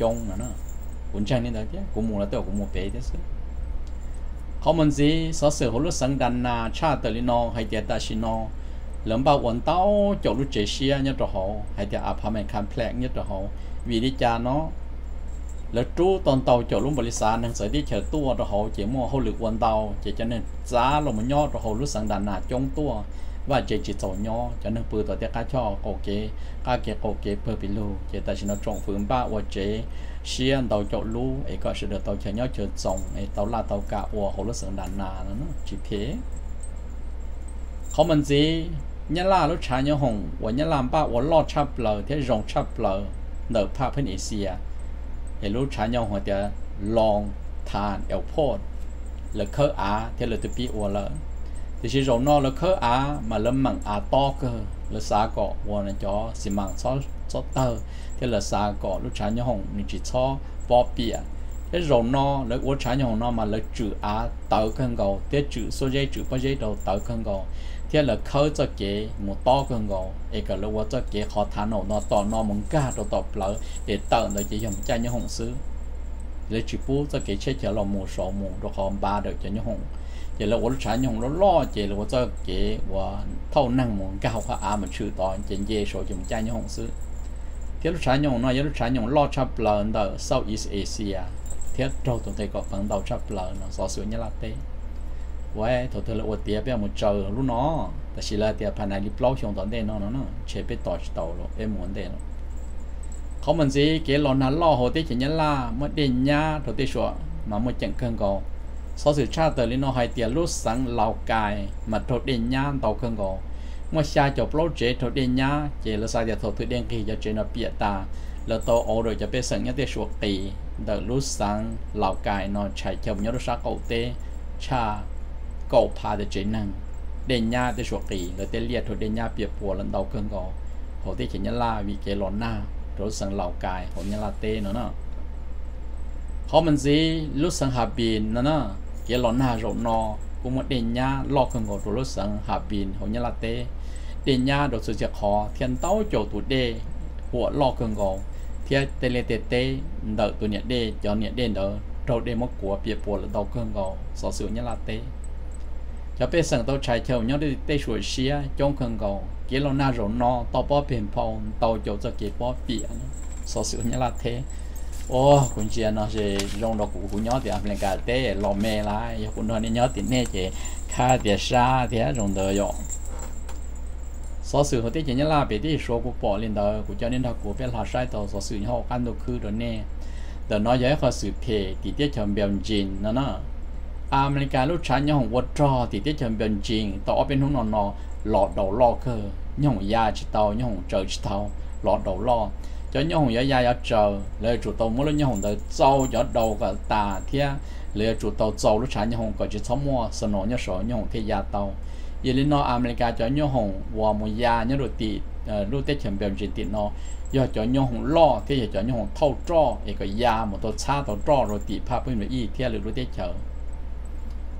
A: จงนะเนาะหุ่นช่างนี่เตี้ยกูมูแล้วเตี้ยกูมูเป้เตี้ยสิเขามันสิสอเสือหัวลุสังดันนาชาเตลินอไฮเดียตาชินอหลังบ่าววันเต้าจบลุเจเชียเนี่ยตัวเขาไฮเดียอาพาเมนคัมเพล็กเนี่ยตัวเขาวีดิจาเนาะแล้วจู้ตอนเตาเจาะลุ่มบริษัทนั่งเสียที่เฉตัวตัวเขาเจี๋ยมัวเขาหลึกวันเตาเจี๋ยจะเนี่ยจ้าลงมันยอดตัวเขาลุสังดันนาจงตัว rong thầm sa mừng suy cho nên tiếp một chạ tên gì chơi được bể sa ba tiếp một sát cổ tê tiết chỉ nhất là trông nữa nó cũng chẳng nên đó chứ cũng muốn là tôi cũng muốn bể thế sự họ mình gì sở sự họ lúc sáng đàn na cha tự lên nó hay tiệt ta xin nó lỡ bao quần tao chỗ lúc chế xia nhất rồi họ hay tiệt apartment complex nhất rồi họ vì đi cha nó lỡ chú toàn tàu chỗ luôn bali sa nên sẽ đi chờ tua rồi họ chỉ mua hậu lực quan tàu chỉ cho nên giá là một nhó rồi họ lúc sáng đàn nà trong tua và chỉ chỉ tàu nhó cho nên bự tàu tiết cá cho cổ kế cá kế cổ kế bơ bị lù chỉ ta chỉ nó trồng phương ba và chế xiên tàu chỗ lú ấy có sự được tàu chờ nhau chờ trồng ấy tàu là tàu cả ủa hồ lúc sừng đàn nà nó chỉ thế không mình gì nhớ là lúc trái nhớ hồng và nhớ làm ba và lo chắp lờ thế rong chắp lờ nở pa phân Asia ấy lúc trái nhớ hồng thì long than eo port là khơ á thế là từ bi ủa lờ thì chỉ rồi nó là khơ á, mà lâm mặn á to cơ. Là xa cọ và nó cho xì măng cho cho tơ. Thế là xa cọ lúc trái nhau hồng, mình chỉ cho bỏ bìa thế rồi nó, là ủa trái nhau hồng nó mà là chữ á tờ cân cầu thế chữ số dây chữ bao dây đầu tờ cân cầu thế là khơi cho kế một to cân cầu ấy cả lúc cho kế khó thả nổ nó, to nó muốn cả đồ tập lỡ. Để tờ nó chỉ dùng cha nhau hồng xứ. Lấy chữ bút cho kế chết cho lòng một số một đồ khó ba được cho nhau hồng chỉ là tôi trả nhung nó lo chỉ là tôi chỉ và thâu năng muốn cao quá à mà chữ đó chỉ dễ số chỉ một trái nhung sư thế lúc trả nhung nó giờ lúc trả nhung lo chấp từ sau Southeast Asia thế trâu tụi thầy có phần đầu chấp lợn nó so sánh như là thế vậy thôi tôi là ủa tiếc bây giờ một chờ lúc nó ta chỉ là tiếc phần này đi plau xuống tận đây nó nó nó chế bị tỏi tàu rồi em muốn đây nó không mình gì cái lo nắn lo hồ tê chỉ nhớ là đến nhà thôi tê sửa nó mới chẳng cần cầu số sự cha tới lên nó hay tiền lúc sáng lao cài mà thổ điện nhá tàu cơn gò mà xa cho bố chế thổ điện nhá chế là sao giờ thổ thủy điện khi cho chế nó bịa ta là tàu ô rồi cho bé sẵn nhất tiền suộc tỷ đợt lúc sáng lao cài nó chạy chồng nhớ lúc sáng cậu tê, cha cậu pha để chế năng. Điện nhá để suộc tỷ là tên liệt thổ điện nhá bịa bùa lần đầu cơn gò hồ tê chỉ nhá la vì cái lòn na rồi sáng lao cài hồ nhá la tê nữa nữa họ mình gì lúc sáng hà bình nó nó cái lon na rồi nó cũng một đền nhá lo không có lúc sáng hà bình hồi nhà là tê đền nhá đồ sự việc họ thiên tao chỗ tụ đê của lo không có thiên tê lê tê tê đợi tụ nhẹ đê cho nhẹ đê đỡ rồi đê mất của biệt bộ là đầu không có sở sự nhà là tê cho bé sáng tao chạy theo nhau đi tê sủi xía trong không có cái lon na rồi nó tao bỏ biển phong tao chỗ cho cái bỏ biển sở sự nhà là thế ô cũng chỉ nó sẽ dùng đó cũng cũng nhớ thì anh cả té lò mè lại cũng nói nhớ thì nè chị. Khai thì xa thì dùng đó rồi số sự hồi tiết chỉ nhớ là bị đi số của bỏ lên đó của cho nên là của phải họ sai tàu số sự nhau căn đồ khứ đó nè. Đó nói với họ sự thể, thì tiết chọn biểu trình nó nó America à, lúc sáng nhau hồng trò, thì tiết chọn biểu trình tàu bên hướng nó nó lọt đầu lo cơ nhau ya chỉ tàu nhau trời chỉ tàu lọt đầu lo cho nhau hùng giá giá giá chờ lệ chủ tàu mua lên nhau hùng tới sau giá đầu cả tà thia lệ chủ tàu sau lúc sáng nhau hùng có chỉ sáu mua sân nổ nhớ sổ nhớ hùng thế giá tàu. Giờ lên nó America cho nhớ hùng và một giá nhớ đồ tị ờ, đồ tết chuẩn bị chỉ tị nó giờ cho nhau hùng lo, thế giờ cho nhau hùng thâu trò cái có giá một tàu xa tàu trò rồi tị pha bên y, thia lệ đồ tết chờ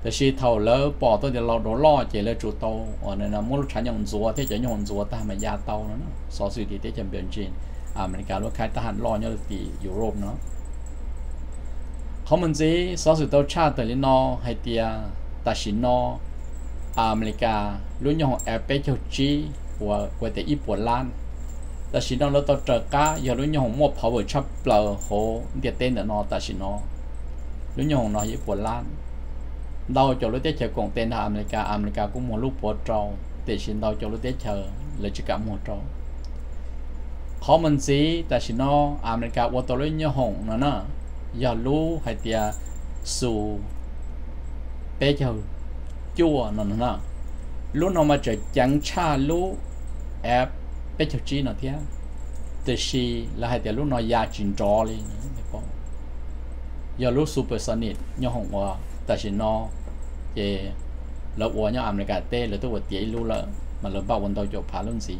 A: thế khi thầu lỡ bỏ tôi thì lo đồ lo chỉ chủ tàu ở nên là mua lúc sáng nhớ hùng rùa thế cho nhớ hùng rùa ta mà giá tàu nó. So sánh thì tết chuẩn bị អមេរិកលោកខៃតហាត់ឡញពីយុរ៉ុបណោះខមមិនជីសោះសុតោឆាតលីណោហេទៀតាស៊ីណោអមេរិកលោកញងអេបេជូជីវ៉ាវ៉ាតេអ៊ីប៉ូឡានតាស៊ីណោលោកតតកាយោលោកញងមកផវឆាប់ប្លហូឌីតេណណោតាស៊ីណោលោកញងណោយីប៉ូឡានដល់ចូលលោកទេជាកងតេនថាអមេរិកអមេរិកគុំមកលោកពតត្រង់តេស៊ីនដល់ចូលលោកទេជាលជិកមកត្រង់ khó mình gì ta chỉ nó à mình cả ô tô lên nhau hồng nó. Nè giờ lú hay tia su bé chờ chua nó nè lú nó mà chơi chẳng cha lú ép bé chờ chi nó thế. Từ khi là hay tia lú nó ya chín trò lên giờ lú super Sanit, nhau Hong, hoa ta chỉ nó về lỡ ô nhau à mình cả tê lỡ tôi vừa tia lú lỡ mà lỡ bao quần tàu chụp phá luôn gì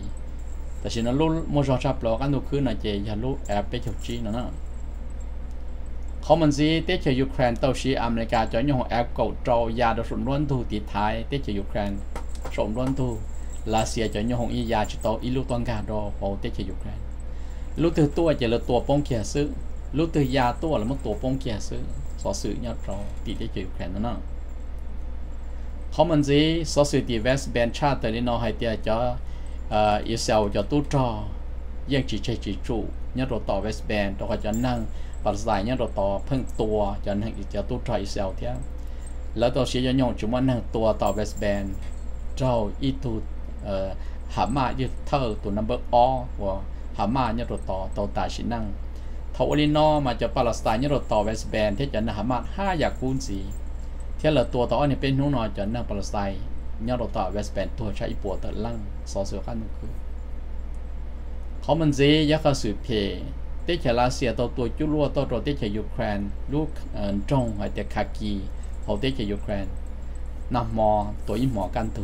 A: กาก็มัวลูกปวดจอแต่ชินเราจะรู้ได้เจอเลยจะกลับมัวจอเขามันสิแต่ชิโนอเมริกาวัตถุยหงนะนะอย่ารู้ให้เตียสู่เป๊ะเจ้าจั่วนั่นนะรู้นอมาจะจังชารู้แอปเป๊ะเจ้าจีนะเทียแต่ชีแล้วให้เตียรู้นอยาจินจอเลยนะปออย่ารู้ซูเปอร์สนิทยหงว่าแต่ชิโนเจแล้ววัวเนี่ยอเมริกาเต้หรือตัวเตี้ยรู้ละมันเลยบ้าวันตัวจบพาลุ่นสีแต่ฉันรู้มอจอชับหลอกอันนู้คือน่าจะอยากรู้แอบไปเที่ยวจีนนะเขามันสิเตจยูเครนตัวชีอเมริกาจะยังแอบเก่าจอย อีเซลจะตู้จอยังจีใชจีจูยันรต่อเวสแบนตัวก็จะนั่งปัสสายยันรต่อเพิ่งตัวจะนั่งอีจะตู้จออีเซลเทียแล้วตัวเสียยงจุมันนั่งตัวต่อเวสแบนเจ้าอีตูหามายึดเท่าตัวนัมเบอร์ออว่าหามายันรต่อตัวตาชินั่งเทาวลินอมาจะปาลสไตน์ยันรต่อเวสแบนที่จะนะหามาห้าอยากคูณสีเทียละตัวต่อเนี่ยเป็นนุ่นนอจะนั่งปาลสไตน์ nhau đầu Palestine nhớ rồi tàu West Bank tua chạy bộ tờ lăng so sửa khăn cứ họ mình gì? Giá khá sự phê tế chả là xìa tàu tua chú lua tàu rồi tế chả Ukraine. Lúc ờ, trong hay tế khaki họ tế chả Ukraine. Nằm mò tuổi mò căn thù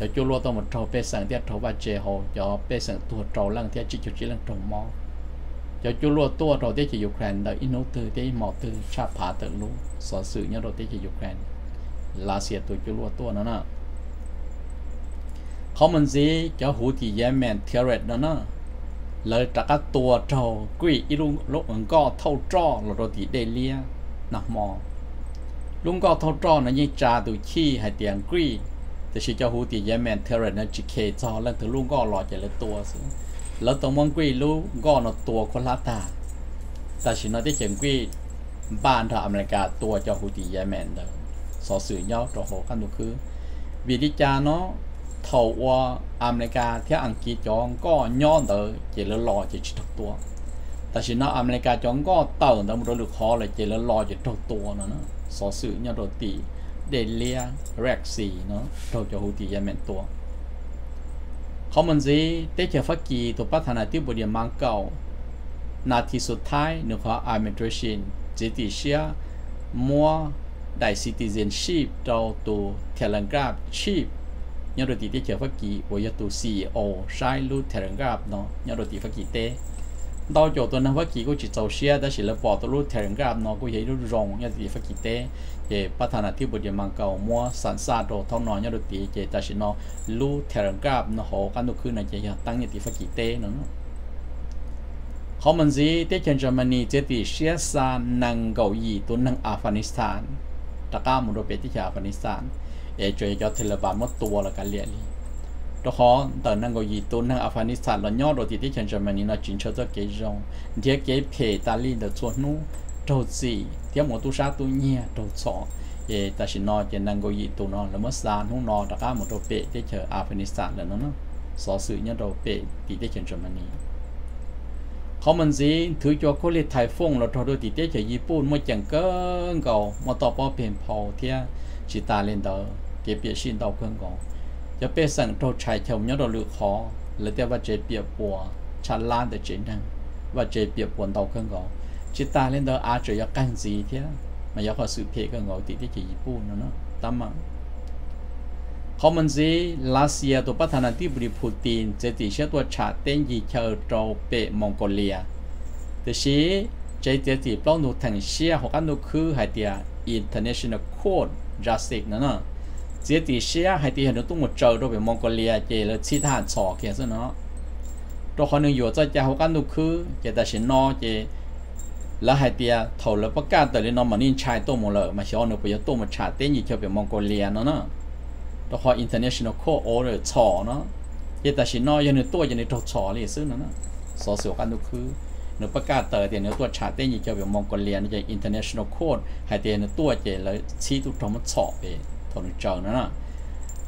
A: cho chú lua tàu một trâu bê sẵn tế trâu bà chê hồ. Cho bê sẵn tua trâu lăng, tiết chỉ chỉ lăng trâu mò. Cho chú lua tàu rồi tế chả Ukraine, đợi in nấu tư tế mò tư cha phá tự lũ sở sự nhau rồi tế chả Ukraine. Là xìa tụi chú lua tàu nó nè. เขามันสิจะหูที่แย่แมนเทเรตนะนะเลยจากตัวเจ้ากุยอีลุงลุงก็เท่าจ้อเราตัวที่เดเลียนะมอลุงก็เท่าจ้อนะยี่จ่าตัวขี้ให้เตียงกุยแต่สิจะหูที่แย่แมนเทเรตนะจิเคจอแล้วถึงลุงก็หล่อจะเลยตัวสิแล้วตัวมังกุยลุงก็นตัวคนละตาแต่สินะที่เขียนกุยบ้านทางอเมริกาตัวเจ้าหูที่แย่แมนเด้อสอสื่อย่อตัวโหกันดูคือวิธีจาเนาะ thầu qua America, thì anh kia cho có nhỏ đỡ chỉ là lo chỉ chỉ thật tua. Ta chỉ nói America cho có tàu đỡ một đôi lực khó là chỉ là lo chỉ thật tua nó nó so sự nhau đầu tỷ để lia rexy nó, đầu cho hữu tỷ gia mẹ tua. Không mình gì, tế chờ phát kỳ tổ phát thằng này tiếp bộ điểm mang cầu. Là thì số thái nước họ administration, chỉ tỷ xia, mua đại citizenship đầu tổ telegraph chip nhớ rồi thì tiết chờ phát kỳ của nhà tù CEO sai lu thể rằng gặp nó nhớ rồi thì phát kỳ tê đau chỗ tôi năng phát kỳ của chỉ tàu xe đã chỉ là bỏ tôi lu thể rằng gặp nó của vậy lu rong nhớ thì phát kỳ tê để bắt thằng nào thiếu bộ điểm mang cầu mua sản xuất đồ thông nó nhớ rồi thì để ta chỉ nó lu thể rằng gặp nó hồ căn đồ khứ này chỉ tăng nhớ thì phát kỳ tê nữa. Họ mình gì, tiết chân Germany chỉ thì xe xa năng cầu gì tôi năng Afghanistan. Ta cả một đồ bé tiết Afghanistan. เอจอยจอเทเลบาหมดตัวละกันเลียลีตัวเขาตอนนั้นก็ยีตัวนั่งอัฟกานิสถานแล้วย่อโดยที่ที่เชนจามันนี่นะจินเชื่อจะเกยจงเดียเกยเพตาลีเดตัวนู้โดซีเดียหมดตัวชาตัวเนียโดสอเอแต่ชินอจะนั่งก็ยีตัวนอแล้วเมื่อสานนู้นอตะก้าหมดตัวเปที่เชออัฟกานิสถานแล้วเนาะสอสื่อเนี่ยตัวเปที่ที่เชนจามันนี่เขามันสิถือจอเขาเรียกไทฟงเราทอดูติเตจะญี่ปุ่นมาจังเกินเก่ามาต่อปอเป็นพอเทียจิตาเล่นเดอเก็บเปียชินดอกเพิ่งก่อนจะเป็นสั่งโตชายเขียวเนี่ยเราลือคอหรือแต่ว่าเจเปียปัวชันล้านแต่เจนังว่าเจเปียปวนดอกเพิ่งก่อนจิตาเล่นเดออาจจะอยากกันสีเทีย chỉ ta lên đó cái bia xin đầu quân gò. Giờ bia sẵn trâu trái theo nhớ đồ lựa khó là theo và chế bia bùa chả lan để chế năng, và chế bia buồn đầu quân gò. Chỉ ta lên đó à chỉ có căn gì thế? Mà có có sự thế cái ngồi tí thì chỉ bùn nó nó tâm mà. Không mình gì? Last year tổ bắt thanh anh tiếp đi Putin chế tỷ sẽ tôi trả tên gì chờ trâu bệ Mongolia thế thì chế tỷ tỷ bao nhiêu thằng xe hoặc anh nó cứ hay tiệt international court ra xịt nữa nè. Chỉ tí xia hay tí hình nó tung một trâu đâu về Mongolia chỉ là chỉ thản sọ kia chứ nó. Đó khó nương yếu cho cha hậu căn đục khứ chỉ ta xin no chỉ là hai tia thầu là bắc ca tới lên nó mà nên chạy tô một lợ mà cho nó bây giờ tô một chả tên gì cho về Mongolia nó nó đó khó international call order sọ nó. Chỉ ta xin no giờ nó tôi giờ nó trâu sọ liền xứ nó nó sọ sửa căn đục khứ nếu bắt cá tờ nếu tôi trả tiền như cho việc mong còn liền international code, hay là chỉ tôi trong một sọ về thôi chờ nữa nè.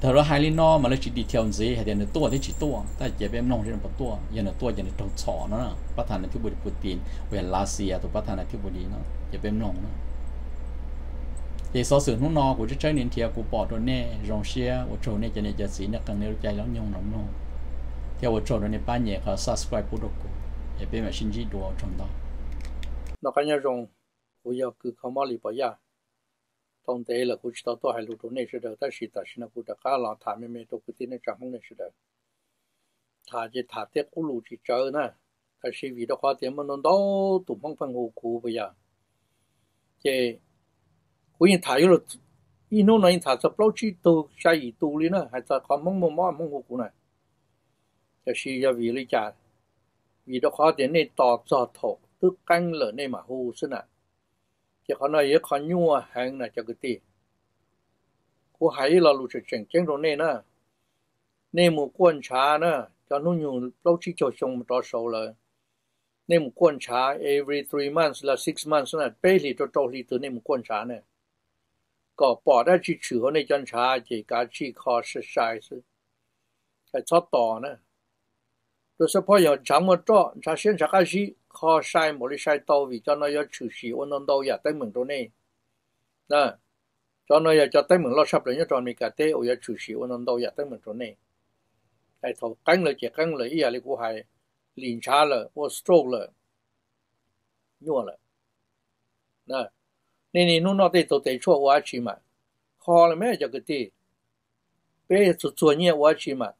A: Thờ đó hai linh no mà lấy chỉ detail gì, hay tiền tôi thì chỉ tôi. Ta chỉ bên nông trên một tôi, giờ là là trong sọ nó nè. Bắt thằng này thiếu bùi Putin về Russia tôi bắt thằng này thiếu bùi nó giờ bên nông chơi nên thiệt của bỏ rồi nè rong xe của trâu nè cho nên giờ xí nó cần nếu chạy lắm nhung lắm nông theo của trâu rồi nè ba nhẹ họ subscribe của đồ Be 心
B: 机多 shinji 中，我要给 chomdoa. Naka 多海路中那时的，但 koyak kɨ kama 都不 baya. 那时的，他就他在古路去找呢但是为了花 to halutu ne shida. 有了一弄呢 ta 是不老去都下雨多了呢，还在搞蒙蒙 memeto kɨ te ne vì đó khó tiền này tỏ cho thổ, tức canh lỡ này mà hù xin à chỉ có nói khó nhua hàng là cho cái gì cô hãy là lúc chuyện chuyện rồi này nè nên một quan trà nè cho nó nhiều lâu chỉ cho chồng một sâu là. Nên một quan trà every three months là six months nè bê lì cho trâu lì từ nên một quan trà nè có bỏ ra chỉ chữ này chân trà chỉ cả chỉ khó sự sai sự. Cái cho tỏ nè 都是怕人长么做，才先查开始靠晒，冇得晒到位，将来要出事，我弄到也登门到呢。那，将来要叫登门落十人要装没个底，我要出事，我弄到也登门到呢。哎，头跟了就跟了，一下你股还练茶了，我做嘞了，弱了。那，你你弄到底都得错，我去嘛。好了没这个底，别做作业我去嘛。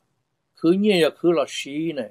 B: 去年也去了西呢，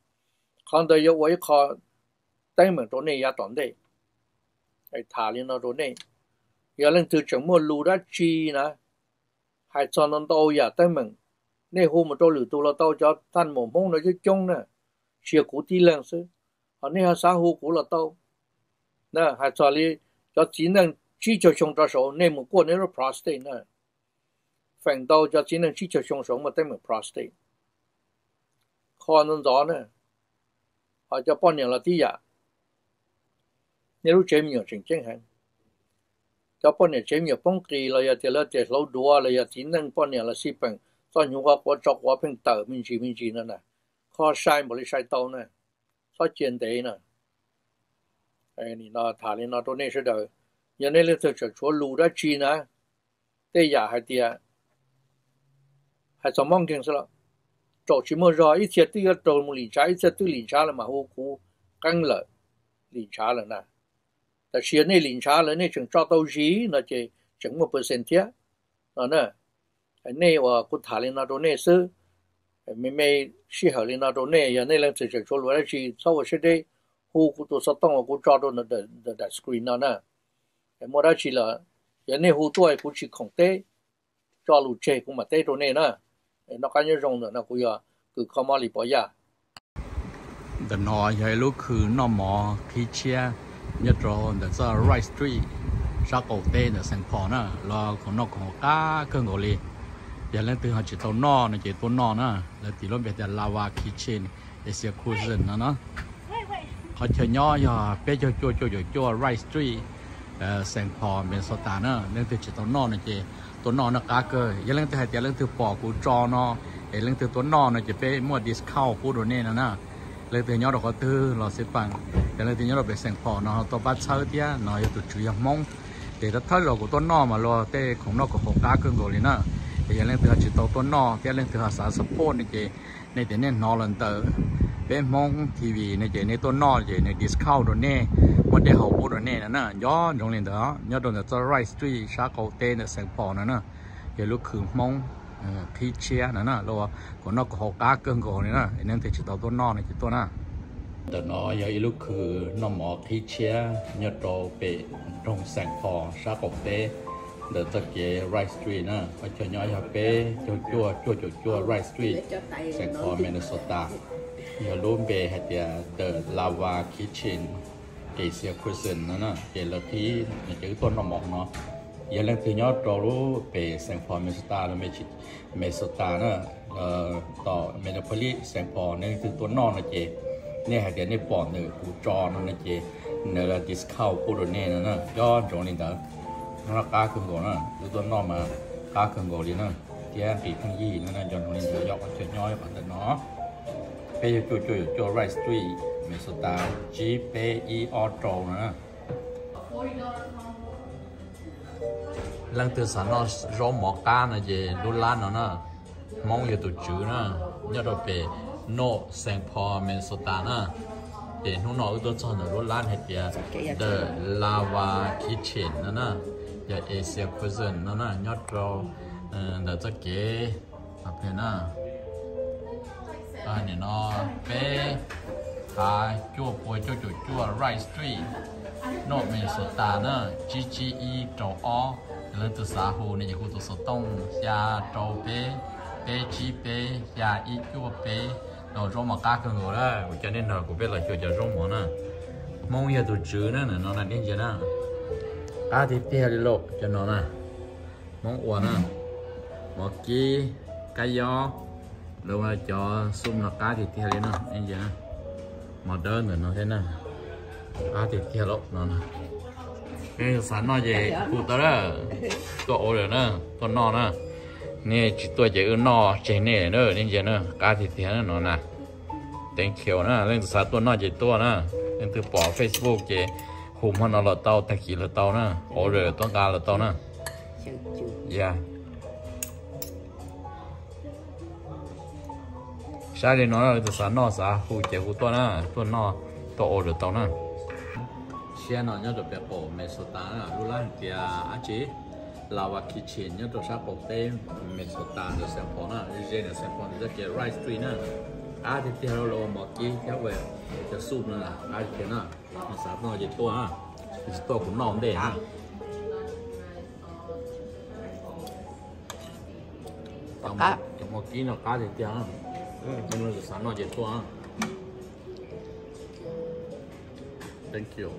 B: 看到有我一看，对门多内也当的，哎，他里那多内，有人就这么路的去呢，还找人到呀对门，那后么到路多了到家，咱么碰到就中呢，学古地人是，啊，那还啥后古了到，那还找哩，要只能只就上着手，那么过那个 prostate 呢，反倒就只能只就上手么对门 prostate，可能咋呢？啊叫半年了对呀你都这么真成绩还要半年前有崩溃了呀结了点老多啊了呀今年过年了视平在牛花果照花瓶抖音视频见了呢靠晒我的晒到呢再见得呢。哎你那他的那种内饰的原来那就是说露着技能对呀还第二还做梦镜是了找什么绕一天都要找么理查，一天都理查了嘛，我估更了理查了呢。但是那理查了，那种抓到人，那就怎么不身体啊？呢？那我估他的那种那是，妹妹适合的那种那样，那人直接说落来去，找我说的，我估多少当我估找到那的那的 screen 了呢？莫得去了，人那好多估去空的，抓路车估嘛带着那呢。Nó có như rong nữa nó cũng giờ cứ không mà lì bỏ ra
A: the no hay lúc cứ nó mò khi chia nhất rồi the sa right street ra cổ tê the sang phò nè lo còn nó còn cá cơn ngồi lì giờ lên từ họ chỉ tàu nó nó chỉ tàu nó nè là tí lúc bây giờ lava kitchen khu cuisine nó nó họ chờ nhỏ giờ bé cho cho cho cho right street sang phò Minnesota nè nên từ chỉ tàu nó nó chỉ ตัวนอนนะกาเกยยังเรื่องแต่เรื่องถือปอกกูจอนอเอเรื่องถือตัวนอนนะจะเป็นมั่วดิสเข้ากูโดนเนี่ยนะนะเรื่องถือยอดเราก็ตื้อเราเสียปังแต่เรื่องถือยอดเราไปเสียงพอเนาะตัวบัดเช้าเตี้ยเนาะตัวจุยมงแต่ถ้าเรากูตัวนอนมาเราแต่ของนอกก็หกกาเกินกูเลยนะแต่ยังเรื่องถือจิตตัวนอนแต่เรื่องถือสารสปอร์ตนี่เจในแต่เนี่ยนอนลันเตอร์ เป็นมองทีวีในเจในตัวนอนเจในดิสเข้าโดนเนี่ย วันเดียวเขาตัวนี้นะนะย้อนตรงนี้เด้อย้อนตรงนี้จะไรสตรีชาโกเต้เนี่ยเสียงพอนะนะอย่าลุกขึ้นมองพี่เชียนะนะเราก็นอกหกกาเกินก่อนนี่นะนั่นแต่จิตตัวนอกนี่จิตตัวนะแต่น้อยอย่าลุกขึ้นน้องหมอพี่เชียย้อนตัวไปตรงแสงพอชาโกเต้เดี๋ยวจะเกี่ยไรสตรีนะก็จะย้อนอย่าไปจั่วจั่วจั่วจั่วจั่วไรสตรีแสงพอมินนิโซตา อย่าลุ้มไปให้เดียเดอะลาวาคิทเช่น cái xe khuyên sinh nó nè cái là khi mình chữ tuần nó mọc nó giờ lần thứ nhất rồi lúc về sản phẩm mình ta nó mình chỉ mình ta nó ờต่อ monopoly sản phẩm nên từ tuần nó nó chị nên hay cái này bỏ nữa cụ trò nó nó chị nữa là discount cụ rồi nè nó do trong này đó nó cá cưng gỗ nó từ tuần nó mà cá cưng gỗ đi nó cái bị thằng gì nó là do trong này do có chuyện nhói bản nó bây giờ cho cho cho rice street มีสตาร์ G P E Auto นะลังตัวสานอรอหมอกานะเจลุลานนะมองอยู่ตัวจูนะยอดไปโนแสงพอเมนสตานะเจนุ่นนอตัวจอนลุลานเฮีย The Lava Kitchen นะนะอย่าเอเชียคุซินนะนะยอดเราเ bây giờ chú chú chú rice tree G P I O trâu nữa. Lần từ sáng nó rau mỏ cá nó về đô la mong giờ chú nữa nhớ đâu về nô sang pho mình sẽ tạo nữa để nó nói tôi cho hết kìa. The lava kitchen nữa nữa giờ Asia cuisine nữa nữa nhớ đâu ờ, đợt cho kế học thế nữa à nè nó bé à chua bồi chua chua chua, rice tree nó mình sốt ta g g e trâu o. Lớn từ xã hồ này cũng từ sốt tông. Ya trâu bé bé chi bé ya y e, chua, bé. Nó rong mà cá cơ ngồi đó cho nên là cũng biết là chua chua rong mà mong giờ tụi chữ nữa nè nó là đến giờ nè cá thì tia đi cho nó nè. Mong uống nè. Một cái cái rồi mà cho xung là cá thì tia lên nè điên chưa nè mà đơn rồi nó thế nè cá thì tia lộ nó nè cái sản nó gì phụ tao đó. Ổ rồi nè tôi no nè nè chỉ tôi chỉ no chỉ nè nữa điên chưa nè cá thì tia nó nè thank you nè lên sản tôi no chỉ tôi nè nên từ bỏ Facebook chị hùm hơn nó là tao thật kỳ là tao nè ổ rồi tôi ca là tao nè yeah sao đi nó là từ sáng nọ sao phụ chế phụ tuần á tuần nọ tổ ổ được tao nè xe nó nhớ được bé cổ mẹ số tá nè lúc lá thì là và lava chiến nhớ được sao cổ tên mẹ số tá được xem phố nè riêng là xem phố rất cái rice tree nè á thì theo lo một cái theo về cho sụp nữa là à thì nó nó sắp nó chỉ to ha chỉ to cũng nọ đấy ha trong
C: Cá.
A: trong một ký nó cá thì theo 嗯。你们是三秒结束啊 thank you